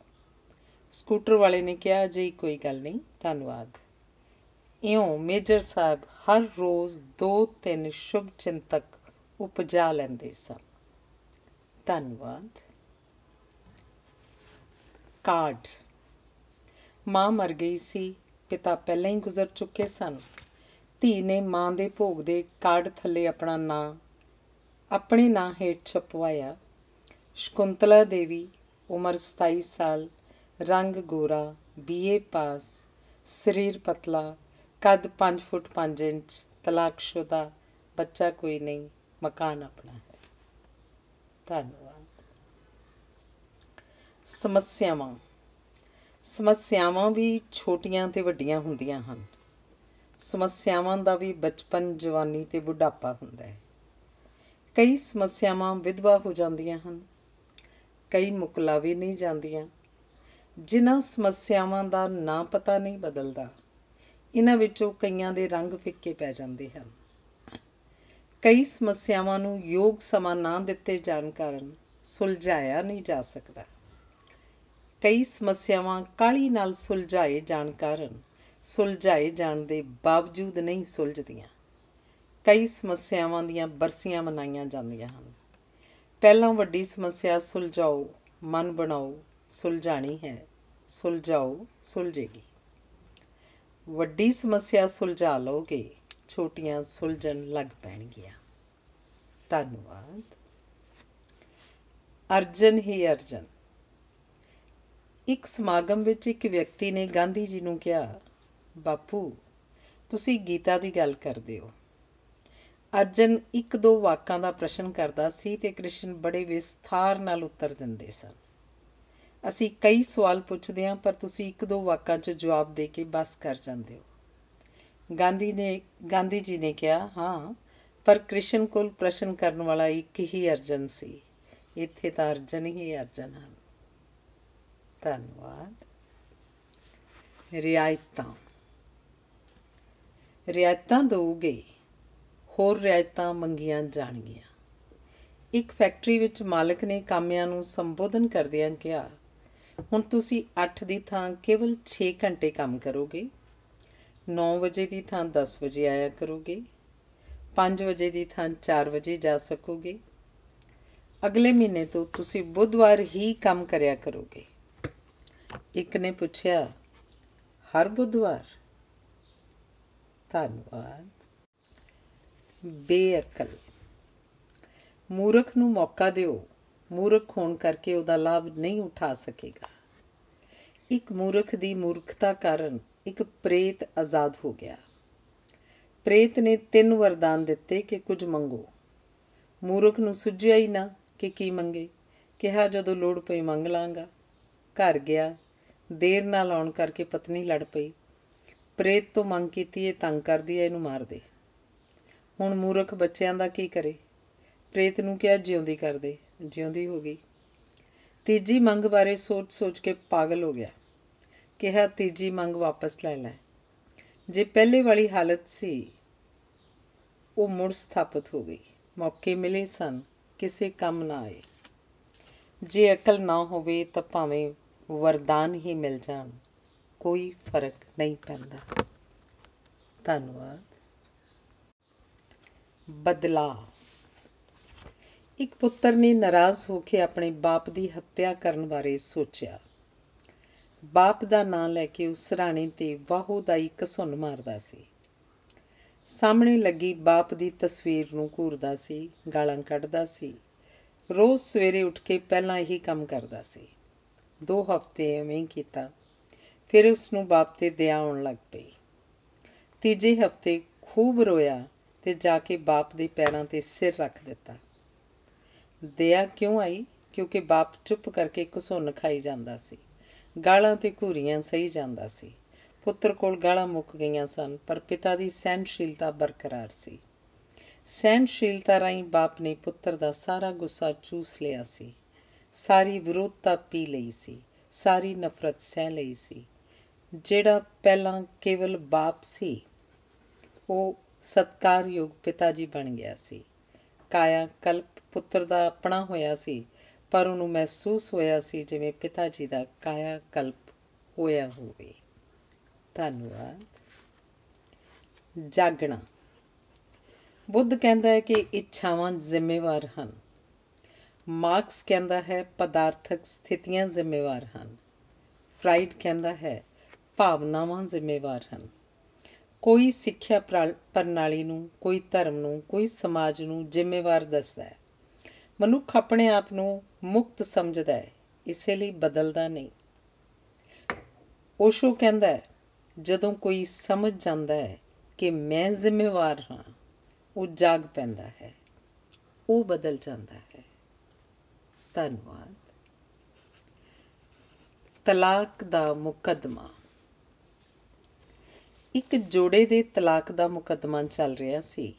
ਸਕੂਟਰ ਵਾਲੇ ਨੇ ਕਿਹਾ ਜੀ ਕੋਈ ਗੱਲ ਨਹੀਂ, ਧੰਨਵਾਦ। ਇਉਂ ਮੇਜਰ ਸਾਹਿਬ ਹਰ ਰੋਜ਼ ਦੋ ਤਿੰਨ ਸ਼ੁਭ ਚਿੰਤਕ ਉਪਜਾ ਲੈਂਦੇ ਸਨ। ਧੰਨਵਾਦ। ਕਾਰਡ। ਮਾਂ ਮਰ ਗਈ ਸੀ, ਪਿਤਾ ਪਹਿਲਾਂ ਹੀ ਗੁਜ਼ਰ ਚੁੱਕੇ ਸਨ। ਧੀ ਨੇ ਮਾਂ ਦੇ ਭੋਗ ਦੇ ਕਾਰਡ ਥੱਲੇ ਆਪਣਾ ਨਾਂ, ਆਪਣੇ ਨਾਂ ਹੇਠ ਛਪਵਾਇਆ, ਸ਼ਕੁੰਤਲਾ ਦੇਵੀ, ਉਮਰ 27 ਸਾਲ, ਰੰਗ ਗੋਰਾ, ਬੀਏ ਪਾਸ, ਸਰੀਰ ਪਤਲਾ ਕੱਦ 5 ਫੁੱਟ 5 ਇੰਚ ਤਲਾਕਸ਼ੁਦਾ ਬੱਚਾ ਕੋਈ ਨਹੀਂ, ਮਕਾਨ ਆਪਣਾ ਹੈ। ਧੰਨਵਾਦ। ਸਮੱਸਿਆਵਾਂ। ਸਮੱਸਿਆਵਾਂ ਵੀ ਛੋਟੀਆਂ ਤੇ ਵੱਡੀਆਂ ਹੁੰਦੀਆਂ ਹਨ। ਸਮੱਸਿਆਵਾਂ ਦਾ ਵੀ ਬਚਪਨ, ਜਵਾਨੀ ਤੇ ਬੁਢਾਪਾ ਹੁੰਦਾ ਹੈ। ਕਈ ਸਮੱਸਿਆਵਾਂ ਵਿਧਵਾ ਹੋ ਜਾਂਦੀਆਂ ਹਨ, ਕਈ ਮੁਕਲਾਵੇ ਨਹੀਂ ਜਾਂਦੀਆਂ, ਜਿਨ੍ਹਾਂ ਸਮੱਸਿਆਵਾਂ ਦਾ ਨਾਂ ਪਤਾ ਨਹੀਂ ਬਦਲਦਾ। ਇਹਨਾਂ ਵਿੱਚੋਂ ਕਈਆਂ ਦੇ ਰੰਗ ਫਿੱਕੇ ਪੈ ਜਾਂਦੇ ਹਨ। ਕਈ ਸਮੱਸਿਆਵਾਂ ਨੂੰ ਯੋਗ ਸਮਾਂ ਨਾ ਦਿੱਤੇ ਜਾਣ ਕਾਰਨ ਸੁਲਝਾਇਆ ਨਹੀਂ ਜਾ ਸਕਦਾ। ਕਈ ਸਮੱਸਿਆਵਾਂ ਕਾਲੀ ਨਾਲ ਸੁਲਝਾਏ ਜਾਣ ਕਾਰਨ ਸੁਲਝਾਏ ਜਾਣ ਦੇ ਬਾਵਜੂਦ ਨਹੀਂ ਸੁਲਝਦੀਆਂ। ਕਈ ਸਮੱਸਿਆਵਾਂ ਦੀਆਂ ਬਰਸੀਆਂ ਮਨਾਈਆਂ ਜਾਂਦੀਆਂ ਹਨ। ਪਹਿਲਾਂ ਵੱਡੀ ਸਮੱਸਿਆ ਸੁਲਝਾਓ, ਮਨ ਬਣਾਓ, ਸੁਲਝਾਣੀ ਹੈ, ਸੁਲਝਾਓ, ਸੁਲਝੇਗੀ। ਵੱਡੀ ਸਮੱਸਿਆ ਸੁਲਝਾ ਲਓਗੇ, ਛੋਟੀਆਂ ਸੁਲਝਣ ਲੱਗ ਪੈਣਗੀਆਂ। ਧੰਨਵਾਦ। ਅਰਜਨ, ਹੀ ਅਰਜਨ। ਇੱਕ ਸਮਾਗਮ ਵਿੱਚ ਇੱਕ ਵਿਅਕਤੀ ਨੇ ਗਾਂਧੀ ਜੀ ਨੂੰ ਕਿਹਾ, ਬਾਪੂ, ਤੁਸੀਂ ਗੀਤਾ ਦੀ ਗੱਲ ਕਰਦੇ ਹੋ। ਅਰਜਨ ਇੱਕ ਦੋ ਵਾਕਾਂ ਦਾ ਪ੍ਰਸ਼ਨ ਕਰਦਾ ਸੀ ਤੇ ਕ੍ਰਿਸ਼ਨ ਬੜੇ ਵਿਸਥਾਰ ਨਾਲ ਉੱਤਰ ਦਿੰਦੇ ਸਨ। ਅਸੀਂ ਕਈ ਸਵਾਲ ਪੁੱਛਦੇ ਹਾਂ, ਪਰ ਤੁਸੀਂ ਇੱਕ ਦੋ ਵਾਕਾਂ 'ਚ ਜਵਾਬ ਦੇ ਕੇ ਬਸ ਕਰ ਜਾਂਦੇ ਹੋ। ਗਾਂਧੀ ਨੇ, ਗਾਂਧੀ ਜੀ ਨੇ ਕਿਹਾ, ਹਾਂ, ਪਰ ਕ੍ਰਿਸ਼ਨ ਕੋਲ ਪ੍ਰਸ਼ਨ ਕਰਨ ਵਾਲਾ ਇੱਕ ਹੀ ਅਰਜਨ ਸੀ। ਇੱਥੇ ਤਾਂ ਅਰਜਨ ਹੀ ਅਰਜਨ ਹਨ। ਧੰਨਵਾਦ। ਰਿਆਇਤਾਂ। ਰਿਆਇਤਾਂ ਦੋਗੇ, ਹੋਰ ਰਿਆਇਤਾਂ ਮੰਗੀਆਂ ਜਾਣਗੀਆਂ। ਇੱਕ ਫੈਕਟਰੀ ਵਿੱਚ ਮਾਲਕ ਨੇ ਕਾਮਿਆਂ ਨੂੰ ਸੰਬੋਧਨ ਕਰਦਿਆਂ ਕਿਹਾ ਹੁਣ ਤੁਸੀਂ 8 ਦੀ ਥਾਂ ਕੇਵਲ 6 ਘੰਟੇ ਕੰਮ ਕਰੋਗੇ। 9 ਵਜੇ ਦੀ ਥਾਂ 10 ਵਜੇ ਆਇਆ ਕਰੋਗੇ। 5 ਵਜੇ ਦੀ ਥਾਂ 4 ਵਜੇ ਜਾ ਸਕੋਗੇ। ਅਗਲੇ ਮਹੀਨੇ ਤੋਂ ਤੁਸੀਂ ਬੁੱਧਵਾਰ ਹੀ ਕੰਮ ਕਰਿਆ ਕਰੋਗੇ। ਇੱਕ ਨੇ ਪੁੱਛਿਆ, ਹਰ ਬੁੱਧਵਾਰ? ਧੰਨਵਾਦ। ਬੇਅਕਲ। ਮੂਰਖ ਨੂੰ ਮੌਕਾ ਦਿਓ। ਮੂਰਖ ਹੋਣ ਕਰਕੇ ਉਹਦਾ ਲਾਭ ਨਹੀਂ ਉਠਾ ਸਕੇਗਾ। ਇੱਕ ਮੂਰਖ ਦੀ ਮੂਰਖਤਾ ਕਾਰਨ ਇੱਕ ਪ੍ਰੇਤ ਆਜ਼ਾਦ ਹੋ ਗਿਆ। ਪ੍ਰੇਤ ਨੇ ਤਿੰਨ ਵਰਦਾਨ ਦਿੱਤੇ ਕਿ ਕੁਝ ਮੰਗੋ। ਮੂਰਖ ਨੂੰ ਸੁਝਿਆ ਹੀ ਨਾ ਕਿ ਕੀ ਮੰਗੇ। ਕਿਹਾ, ਜਦੋਂ ਲੋੜ ਪਈ ਮੰਗ ਲਾਂਗਾ। ਘਰ ਗਿਆ। ਦੇਰ ਨਾਲ ਆਉਣ ਕਰਕੇ ਪਤਨੀ ਲੜ ਪਈ। ਪ੍ਰੇਤ ਤੋਂ ਮੰਗ ਕੀਤੀ, ਇਹ ਤੰਗ ਕਰਦੀ ਹੈ, ਇਹਨੂੰ ਮਾਰ ਦੇ। ਹੁਣ ਮੂਰਖ ਬੱਚਿਆਂ ਦਾ ਕੀ ਕਰੇ? ਪ੍ਰੇਤ ਨੂੰ ਕਿਹਾ, ਜਿਉਂਦੀ ਕਰ ਦੇ। ਜਿਉਂਦੀ ਹੋ ਗਈ। ਤੀਜੀ ਮੰਗ ਬਾਰੇ ਸੋਚ-ਸੋਚ ਕੇ ਪਾਗਲ ਹੋ ਗਿਆ। ਕਿਹਾ, ਤੀਜੀ ਮੰਗ ਵਾਪਸ ਲੈ ਲੈ। ਜੇ ਪਹਿਲੇ ਵਾਲੀ ਹਾਲਤ ਸੀ, ਉਹ ਮੁੜ ਸਥਾਪਿਤ ਹੋ ਗਈ। ਮੌਕੇ ਮਿਲੇ ਸਨ, ਕਿਸੇ ਕੰਮ ਨਾ ਆਏ। ਜੇ ਅਕਲ ਨਾ ਹੋਵੇ ਤਾਂ ਭਾਵੇਂ ਵਰਦਾਨ ਹੀ ਮਿਲ ਜਾਣ, ਕੋਈ ਫ਼ਰਕ ਨਹੀਂ ਪੈਂਦਾ। ਧੰਨਵਾਦ। ਬਦਲਾ ਇੱਕ ਪੁੱਤਰ ਨੇ ਨਾਰਾਜ਼ ਹੋ ਕੇ ਆਪਣੇ ਬਾਪ ਦੀ ਹੱਤਿਆ ਕਰਨ ਬਾਰੇ ਸੋਚਿਆ। ਬਾਪ ਦਾ ਨਾਂ ਲੈ ਕੇ ਉਸ ਰਾਣੀ ਤੇ ਵਾਹੋ ਦਾ ਇੱਕ ਸੁਣ ਮਾਰਦਾ ਸੀ। ਸਾਹਮਣੇ ਲੱਗੀ ਬਾਪ ਦੀ ਤਸਵੀਰ ਨੂੰ ਘੂਰਦਾ ਸੀ, ਗਾਲਾਂ ਕੱਢਦਾ ਸੀ। ਰੋਜ਼ ਸਵੇਰੇ ਉੱਠ ਕੇ ਪਹਿਲਾਂ ਇਹੀ ਕੰਮ ਕਰਦਾ ਸੀ। ਦੋ ਹਫ਼ਤੇ ਐਵੇਂ ਕੀਤਾ। ਫਿਰ ਉਸ ਨੂੰ ਬਾਪ ਤੇ ਦਇਆ ਆਉਣ ਲੱਗ ਪਈ। ਤੀਜੇ ਹਫ਼ਤੇ ਖੂਬ ਰੋਇਆ ਤੇ ਜਾ ਕੇ ਬਾਪ ਦੇ ਪੈਰਾਂ ਤੇ ਸਿਰ ਰੱਖ ਦਿੱਤਾ। ਦਇਆ ਕਿਉਂ ਆਈ? ਕਿਉਂਕਿ ਬਾਪ ਚੁੱਪ ਕਰਕੇ ਘਸੁੰਨ ਖਾਈ ਜਾਂਦਾ ਸੀ। ਗਾਲਾਂ ਤੇ ਘੂਰੀਆਂ ਸਹੀ ਜਾਂਦਾ ਸੀ। ਪੁੱਤਰ ਕੋਲ ਗਾਲਾਂ ਮੁੱਕ ਗਈਆਂ ਸਨ, ਪਰ ਪਿਤਾ ਦੀ ਸਹਿਨਸ਼ੀਲਤਾ ਬਰਕਰਾਰ ਸੀ। ਸਹਿਨਸ਼ੀਲਤਾ ਰਾਹੀਂ ਬਾਪ ਨੇ ਪੁੱਤਰ ਦਾ ਸਾਰਾ ਗੁੱਸਾ ਚੂਸ ਲਿਆ ਸੀ। ਸਾਰੀ ਵਿਰੋਧਤਾ ਪੀ ਲਈ ਸੀ। ਸਾਰੀ ਨਫ਼ਰਤ ਸਹਿ ਲਈ ਸੀ। ਜਿਹੜਾ ਪਹਿਲਾਂ ਕੇਵਲ ਬਾਪ ਸੀ, ਉਹ ਸਤਕਾਰਯੋਗ ਪਿਤਾ ਜੀ ਬਣ ਗਿਆ ਸੀ। ਕਾਇਆ ਕਲਪ ਪੁੱਤਰ ਦਾ ਆਪਣਾ ਹੋਇਆ ਸੀ, ਪਰ ਉਹਨੂੰ ਮਹਿਸੂਸ ਹੋਇਆ ਸੀ ਜਿਵੇਂ ਪਿਤਾ ਜੀ ਦਾ ਕਾਇਆ ਕਲਪ ਹੋਇਆ ਹੋਵੇ। ਧੰਨਵਾਦ। ਜਾਗਣਾ। ਬੁੱਧ ਕਹਿੰਦਾ ਹੈ ਕਿ ਇੱਛਾਵਾਂ ਜ਼ਿੰਮੇਵਾਰ ਹਨ। ਮਾਰਕਸ ਕਹਿੰਦਾ ਹੈ ਪਦਾਰਥਕ ਸਥਿਤੀਆਂ ਜ਼ਿੰਮੇਵਾਰ ਹਨ। ਫਰਾਈਡ ਕਹਿੰਦਾ ਹੈ ਭਾਵਨਾਵਾਂ ਜ਼ਿੰਮੇਵਾਰ ਹਨ। ਕੋਈ ਸਿੱਖਿਆ ਪ੍ਰਣਾਲੀ ਨੂੰ, ਕੋਈ ਧਰਮ ਨੂੰ, ਕੋਈ ਸਮਾਜ ਨੂੰ ਜ਼ਿੰਮੇਵਾਰ ਦੱਸਦਾ ਹੈ। ਮਨੁੱਖ ਆਪਣੇ ਆਪ ਨੂੰ ਮੁਕਤ ਸਮਝਦਾ ਹੈ, ਇਸੇ ਲਈ ਬਦਲਦਾ ਨਹੀਂ। ਓਸ਼ੋ ਕਹਿੰਦਾ ਹੈ, ਜਦੋਂ ਕੋਈ ਸਮਝ ਜਾਂਦਾ ਹੈ ਕਿ ਮੈਂ ਜ਼ਿੰਮੇਵਾਰ ਹਾਂ, ਉਹ ਜਾਗ ਪੈਂਦਾ ਹੈ, ਉਹ ਬਦਲ ਜਾਂਦਾ ਹੈ। ਧੰਨਵਾਦ। ਤਲਾਕ ਦਾ ਮੁਕੱਦਮਾ। ਇੱਕ ਜੋੜੇ ਦੇ ਤਲਾਕ ਦਾ ਮੁਕੱਦਮਾ ਚੱਲ ਰਿਹਾ ਸੀ।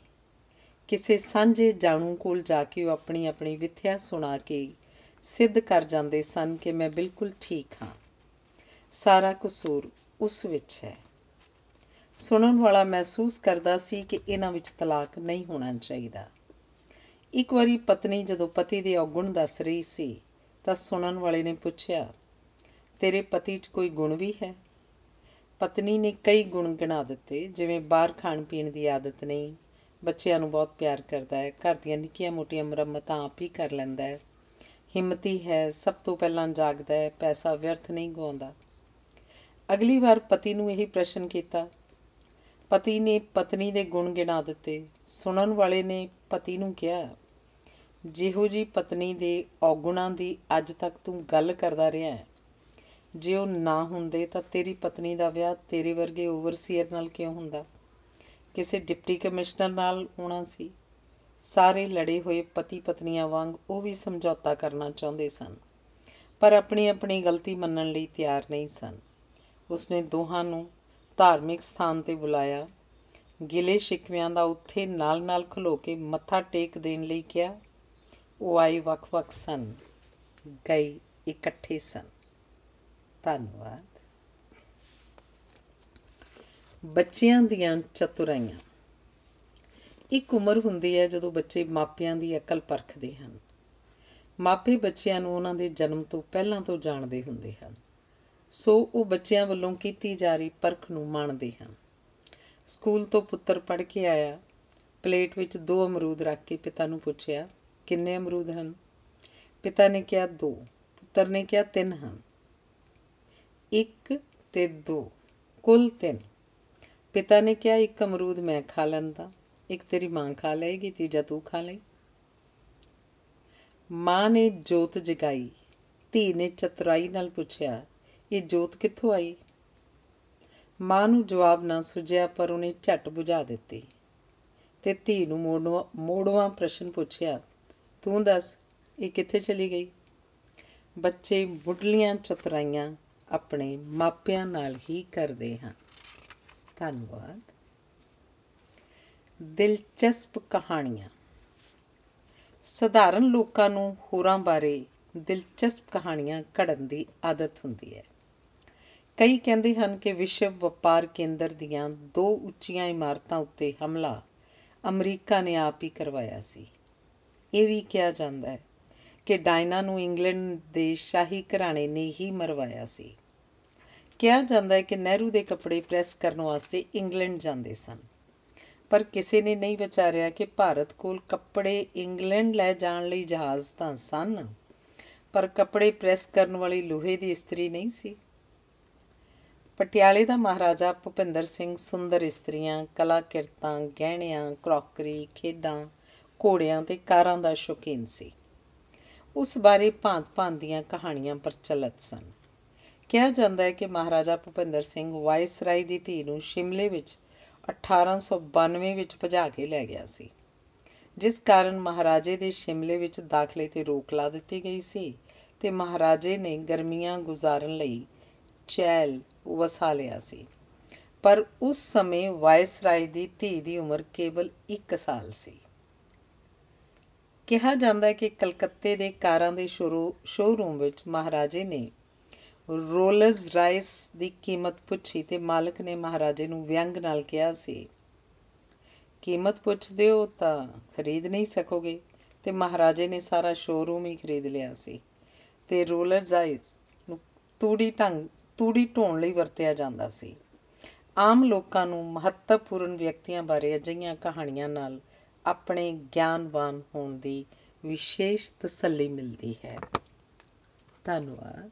ਕਿਸੇ ਸਾਂਝੇ ਜਾਣੂ ਕੋਲ ਜਾ ਕੇ ਉਹ ਆਪਣੀ ਆਪਣੀ ਵਿਥਿਆ ਸੁਣਾ ਕੇ ਸਿੱਧ ਕਰ ਜਾਂਦੇ ਸਨ ਕਿ ਮੈਂ ਬਿਲਕੁਲ ਠੀਕ ਹਾਂ। ਸਾਰਾ ਕਸੂਰ ਉਸ ਵਿੱਚ ਹੈ। ਸੁਣਨ ਵਾਲਾ ਮਹਿਸੂਸ ਕਰਦਾ ਸੀ ਕਿ ਇਹਨਾਂ ਵਿੱਚ ਤਲਾਕ ਨਹੀਂ ਹੋਣਾ ਚਾਹੀਦਾ। ਇੱਕ ਵਾਰੀ ਪਤਨੀ ਜਦੋਂ ਪਤੀ ਦੇ ਔਗੁਣ ਦੱਸ ਰਹੀ ਸੀ ਤਾਂ ਸੁਣਨ ਵਾਲੇ ਨੇ ਪੁੱਛਿਆ, ਤੇਰੇ ਪਤੀ 'ਚ ਕੋਈ ਗੁਣ ਵੀ ਹੈ? ਪਤਨੀ ਨੇ ਕਈ ਗੁਣ ਗਿਣਾ ਦਿੱਤੇ, ਜਿਵੇਂ ਬਾਹਰ ਖਾਣ ਪੀਣ ਦੀ ਆਦਤ ਨਹੀਂ ਬੱਚਿਆਂ ਨੂੰ ਬਹੁਤ ਪਿਆਰ ਕਰਦਾ ਹੈ। ਘਰ ਦੀਆਂ ਨਿੱਕੀਆਂ ਮੋਟੀਆਂ ਮੁਰੰਮਤਾਂ ਆਪ ਹੀ ਕਰ ਲੈਂਦਾ ਹੈ। ਹਿੰਮਤੀ ਹੈ ਸਭ ਤੋਂ ਪਹਿਲਾਂ ਜਾਗਦਾ ਹੈ, ਪੈਸਾ ਵਿਅਰਥ ਨਹੀਂ ਗਵਾਉਂਦਾ। ਅਗਲੀ ਵਾਰ ਪਤੀ ਨੂੰ ਇਹੀ ਪ੍ਰਸ਼ਨ ਕੀਤਾ। ਪਤੀ ਨੇ ਪਤਨੀ ਦੇ ਗੁਣ ਗਿਣਾ ਦਿੱਤੇ। ਸੁਣਨ ਵਾਲੇ ਨੇ ਪਤੀ ਨੂੰ ਕਿਹਾ, ਜਿਹੋ ਜੀ ਪਤਨੀ ਦੇ ਔਗੁਣਾਂ ਦੀ ਅੱਜ ਤੱਕ ਤੂੰ ਗੱਲ ਕਰਦਾ ਰਿਹਾ ਹੈ, ਜੇ ਉਹ ਨਾ ਹੁੰਦੇ ਤਾਂ ਤੇਰੀ ਪਤਨੀ ਦਾ ਵਿਆਹ ਤੇਰੇ ਵਰਗੇ ਓਵਰਸੀਅਰ ਨਾਲ ਕਿਉਂ ਹੁੰਦਾ? ਕਿਸੇ ਡਿਪਟੀ ਕਮਿਸ਼ਨਰ ਨਾਲ ਹੋਣਾ ਸੀ। ਸਾਰੇ ਲੜੇ ਹੋਏ ਪਤੀ ਪਤਨੀਆਂ ਵਾਂਗ ਉਹ ਵੀ ਸਮਝੌਤਾ ਕਰਨਾ ਚਾਹੁੰਦੇ ਸਨ, ਪਰ ਆਪਣੀ ਆਪਣੀ ਗਲਤੀ ਮੰਨਣ ਲਈ ਤਿਆਰ ਨਹੀਂ ਸਨ। ਉਸਨੇ ਦੋਹਾਂ ਨੂੰ ਧਾਰਮਿਕ ਸਥਾਨ ਤੇ ਬੁਲਾਇਆ। ਗਿਲੇ ਸ਼ਿਕਵਿਆਂ ਦਾ ਉੱਥੇ ਨਾਲ-ਨਾਲ ਖਲੋ ਕੇ ਮੱਥਾ ਟੇਕ ਦੇਣ ਲਈ ਕਿਹਾ, ਉਹ ਆਏ ਵੱਖ-ਵੱਖ ਸਨ, ਗਏ ਇਕੱਠੇ ਸਨ। ਧੰਨਵਾਦ। ਬੱਚਿਆਂ ਦੀਆਂ ਚਤੁਰਾਈਆਂ। ਇੱਕ ਉਮਰ ਹੁੰਦੀ ਹੈ ਜਦੋਂ ਬੱਚੇ ਮਾਪਿਆਂ ਦੀ ਅਕਲ ਪਰਖਦੇ ਹਨ। ਮਾਪੇ ਬੱਚਿਆਂ ਨੂੰ ਉਹਨਾਂ ਦੇ ਜਨਮ ਤੋਂ ਪਹਿਲਾਂ ਤੋਂ ਜਾਣਦੇ ਹੁੰਦੇ ਹਨ। ਸੋ ਉਹ ਬੱਚਿਆਂ ਵੱਲੋਂ ਕੀਤੀ ਜਾ ਰਹੀ ਪਰਖ ਨੂੰ ਮੰਨਦੇ ਹਨ। ਸਕੂਲ ਤੋਂ ਪੁੱਤਰ ਪੜ੍ਹ ਕੇ ਆਇਆ। ਪਲੇਟ ਵਿੱਚ ਦੋ ਅਮਰੂਦ ਰੱਖ ਕੇ ਪਿਤਾ ਨੂੰ ਪੁੱਛਿਆ, ਕਿੰਨੇ ਅਮਰੂਦ ਹਨ? ਪਿਤਾ ਨੇ ਕਿਹਾ, ਦੋ। ਪੁੱਤਰ ਨੇ ਕਿਹਾ, ਤਿੰਨ ਹਨ। ਇੱਕ ਤੇ ਦੋ, ਕੁੱਲ ਤਿੰਨ। ਪਿਤਾ ਨੇ ਕਿਹਾ, ਇੱਕ ਅਮਰੂਦ ਮੈਂ ਖਾ ਲੈਂਦਾ, ਇੱਕ ਤੇਰੀ ਮਾਂ ਖਾ ਲਏਗੀ, ਤੀਜਾ ਤੂੰ ਖਾ ਲਈ। ਮਾਂ ਨੇ ਜੋਤ ਜਗਾਈ। ਧੀ ਨੇ ਚਤੁਰਾਈ ਨਾਲ ਪੁੱਛਿਆ, ਇਹ ਜੋਤ ਕਿੱਥੋਂ ਆਈ? ਮਾਂ ਨੂੰ ਜਵਾਬ ਨਾ ਸੁਝਿਆ, ਪਰ ਉਹਨੇ ਝਟ ਬੁਝਾ ਦਿੱਤੀ ਤੇ ਧੀ ਨੂੰ ਮੋੜਵਾ ਮੋੜਵਾ ਪ੍ਰਸ਼ਨ ਪੁੱਛਿਆ, ਤੂੰ ਦੱਸ, ਇਹ ਕਿੱਥੇ ਚਲੀ ਗਈ? ਬੱਚੇ ਮੁੱਢਲੀਆਂ ਚਤੁਰਾਈਆਂ ਆਪਣੇ ਮਾਪਿਆਂ ਨਾਲ ਹੀ ਕਰਦੇ ਹਨ। ਧੰਨਵਾਦ। ਦਿਲਚਸਪ ਕਹਾਣੀਆਂ। ਸਧਾਰਨ ਲੋਕਾਂ ਨੂੰ ਹੋਰਾਂ ਬਾਰੇ ਦਿਲਚਸਪ ਕਹਾਣੀਆਂ ਘੜਨ ਦੀ ਆਦਤ ਹੁੰਦੀ ਹੈ। ਕਈ ਕਹਿੰਦੇ ਹਨ ਕਿ ਵਿਸ਼ਵ ਵਪਾਰ ਕੇਂਦਰ ਦੀਆਂ ਦੋ ਉੱਚੀਆਂ ਇਮਾਰਤਾਂ ਉੱਤੇ ਹਮਲਾ ਅਮਰੀਕਾ ਨੇ ਆਪ ਹੀ ਕਰਵਾਇਆ ਸੀ। ਇਹ ਵੀ ਕਿਹਾ ਜਾਂਦਾ ਹੈ ਕਿ ਡਾਇਨਾ ਨੂੰ ਇੰਗਲੈਂਡ ਦੇ ਸ਼ਾਹੀ ਘਰਾਣੇ ਨੇ ਹੀ ਮਰਵਾਇਆ ਸੀ। ਕਿਹਾ ਜਾਂਦਾ ਹੈ ਕਿ ਨਹਿਰੂ ਦੇ ਕੱਪੜੇ ਪ੍ਰੈਸ ਕਰਨ ਵਾਸਤੇ ਇੰਗਲੈਂਡ ਜਾਂਦੇ ਸਨ। ਪਰ ਕਿਸੇ ਨੇ ਨਹੀਂ ਵਿਚਾਰਿਆ ਕਿ ਭਾਰਤ ਕੋਲ ਕੱਪੜੇ ਇੰਗਲੈਂਡ ਲੈ ਜਾਣ ਲਈ ਜਹਾਜ਼ ਤਾਂ ਸਨ, ਪਰ ਕੱਪੜੇ ਪ੍ਰੈਸ ਕਰਨ ਵਾਲੀ ਲੋਹੇ ਦੀ ਇਸਤਰੀ ਨਹੀਂ ਸੀ। ਪਟਿਆਲੇ ਦਾ ਮਹਾਰਾਜਾ ਭੁਪਿੰਦਰ ਸਿੰਘ ਸੁੰਦਰ ਇਸਤਰੀਆਂ ਕਲਾ ਕਿਰਤਾਂ ਗਹਿਣਿਆਂ, ਕਰੋਕਰੀ, ਖੇਡਾਂ, ਘੋੜਿਆਂ ਤੇ ਕਾਰਾਂ ਦਾ ਸ਼ੌਕੀਨ ਸੀ। ਉਸ ਬਾਰੇ ਭਾਂਤ-ਭਾਂਤ ਦੀਆਂ ਕਹਾਣੀਆਂ ਪ੍ਰਚਲਿਤ ਸਨ। ਕਿਹਾ ਜਾਂਦਾ ਹੈ ਕਿ ਮਹਾਰਾਜਾ ਭੁਪਿੰਦਰ ਸਿੰਘ ਵਾਇਸਰਾਈ ਦੀ ਧੀ ਨੂੰ ਸ਼ਿਮਲੇ ਵਿੱਚ 1892 ਵਿੱਚ ਭਜਾ ਕੇ ਲੈ ਗਿਆ ਸੀ। ਜਿਸ ਕਾਰਨ ਮਹਾਰਾਜੇ ਦੇ ਸ਼ਿਮਲੇ ਵਿੱਚ ਦਾਖਲੇ ਤੇ ਰੋਕ ਲਾ ਦਿੱਤੀ ਗਈ ਸੀ ਤੇ ਮਹਾਰਾਜੇ ਨੇ ਗਰਮੀਆਂ ਗੁਜ਼ਾਰਨ ਲਈ ਚੈਲ ਵਸਾ ਲਿਆ ਸੀ। ਪਰ ਉਸ ਸਮੇਂ ਵਾਇਸਰਾਈ ਦੀ ਧੀ ਦੀ ਉਮਰ ਕੇਵਲ 1 ਸਾਲ ਸੀ। ਕਿਹਾ ਜਾਂਦਾ ਹੈ ਕਿ ਕਲਕੱਤੇ ਦੇ ਕਾਰਾਂ ਦੇ ਸ਼ੋਰੂਮ ਵਿੱਚ ਮਹਾਰਾਜੇ ਨੇ ਰੋਲਰਸ ਰਾਈਸ ਦੀ ਕੀਮਤ ਪੁੱਛੀ ਤੇ ਮਾਲਕ ਨੇ ਮਹਾਰਾਜੇ ਨੂੰ ਵਿਅੰਗ ਨਾਲ ਕਿਹਾ ਸੀ, ਕੀਮਤ ਪੁੱਛਦੇ ਹੋ ਤਾਂ ਖਰੀਦ ਨਹੀਂ ਸਕੋਗੇ। ਤੇ ਮਹਾਰਾਜੇ ਨੇ ਸਾਰਾ ਸ਼ੋਰੂਮ ਹੀ ਖਰੀਦ ਲਿਆ ਸੀ ਤੇ ਰੋਲਰਸ ਰਾਈਸ ਨੂੰ ਤੂੜੀ ਢੰਗ, ਤੂੜੀ ਢੋਣ ਲਈ ਵਰਤਿਆ ਜਾਂਦਾ ਸੀ। ਆਮ ਲੋਕਾਂ ਨੂੰ ਮਹੱਤਵਪੂਰਨ ਵਿਅਕਤੀਆਂ ਬਾਰੇ ਅਜਿਹੀਆਂ ਕਹਾਣੀਆਂ ਨਾਲ ਆਪਣੇ ਗਿਆਨਵਾਨ ਹੋਣ ਦੀ ਵਿਸ਼ੇਸ਼ ਤਸੱਲੀ ਮਿਲਦੀ ਹੈ। ਧੰਨਵਾਦ।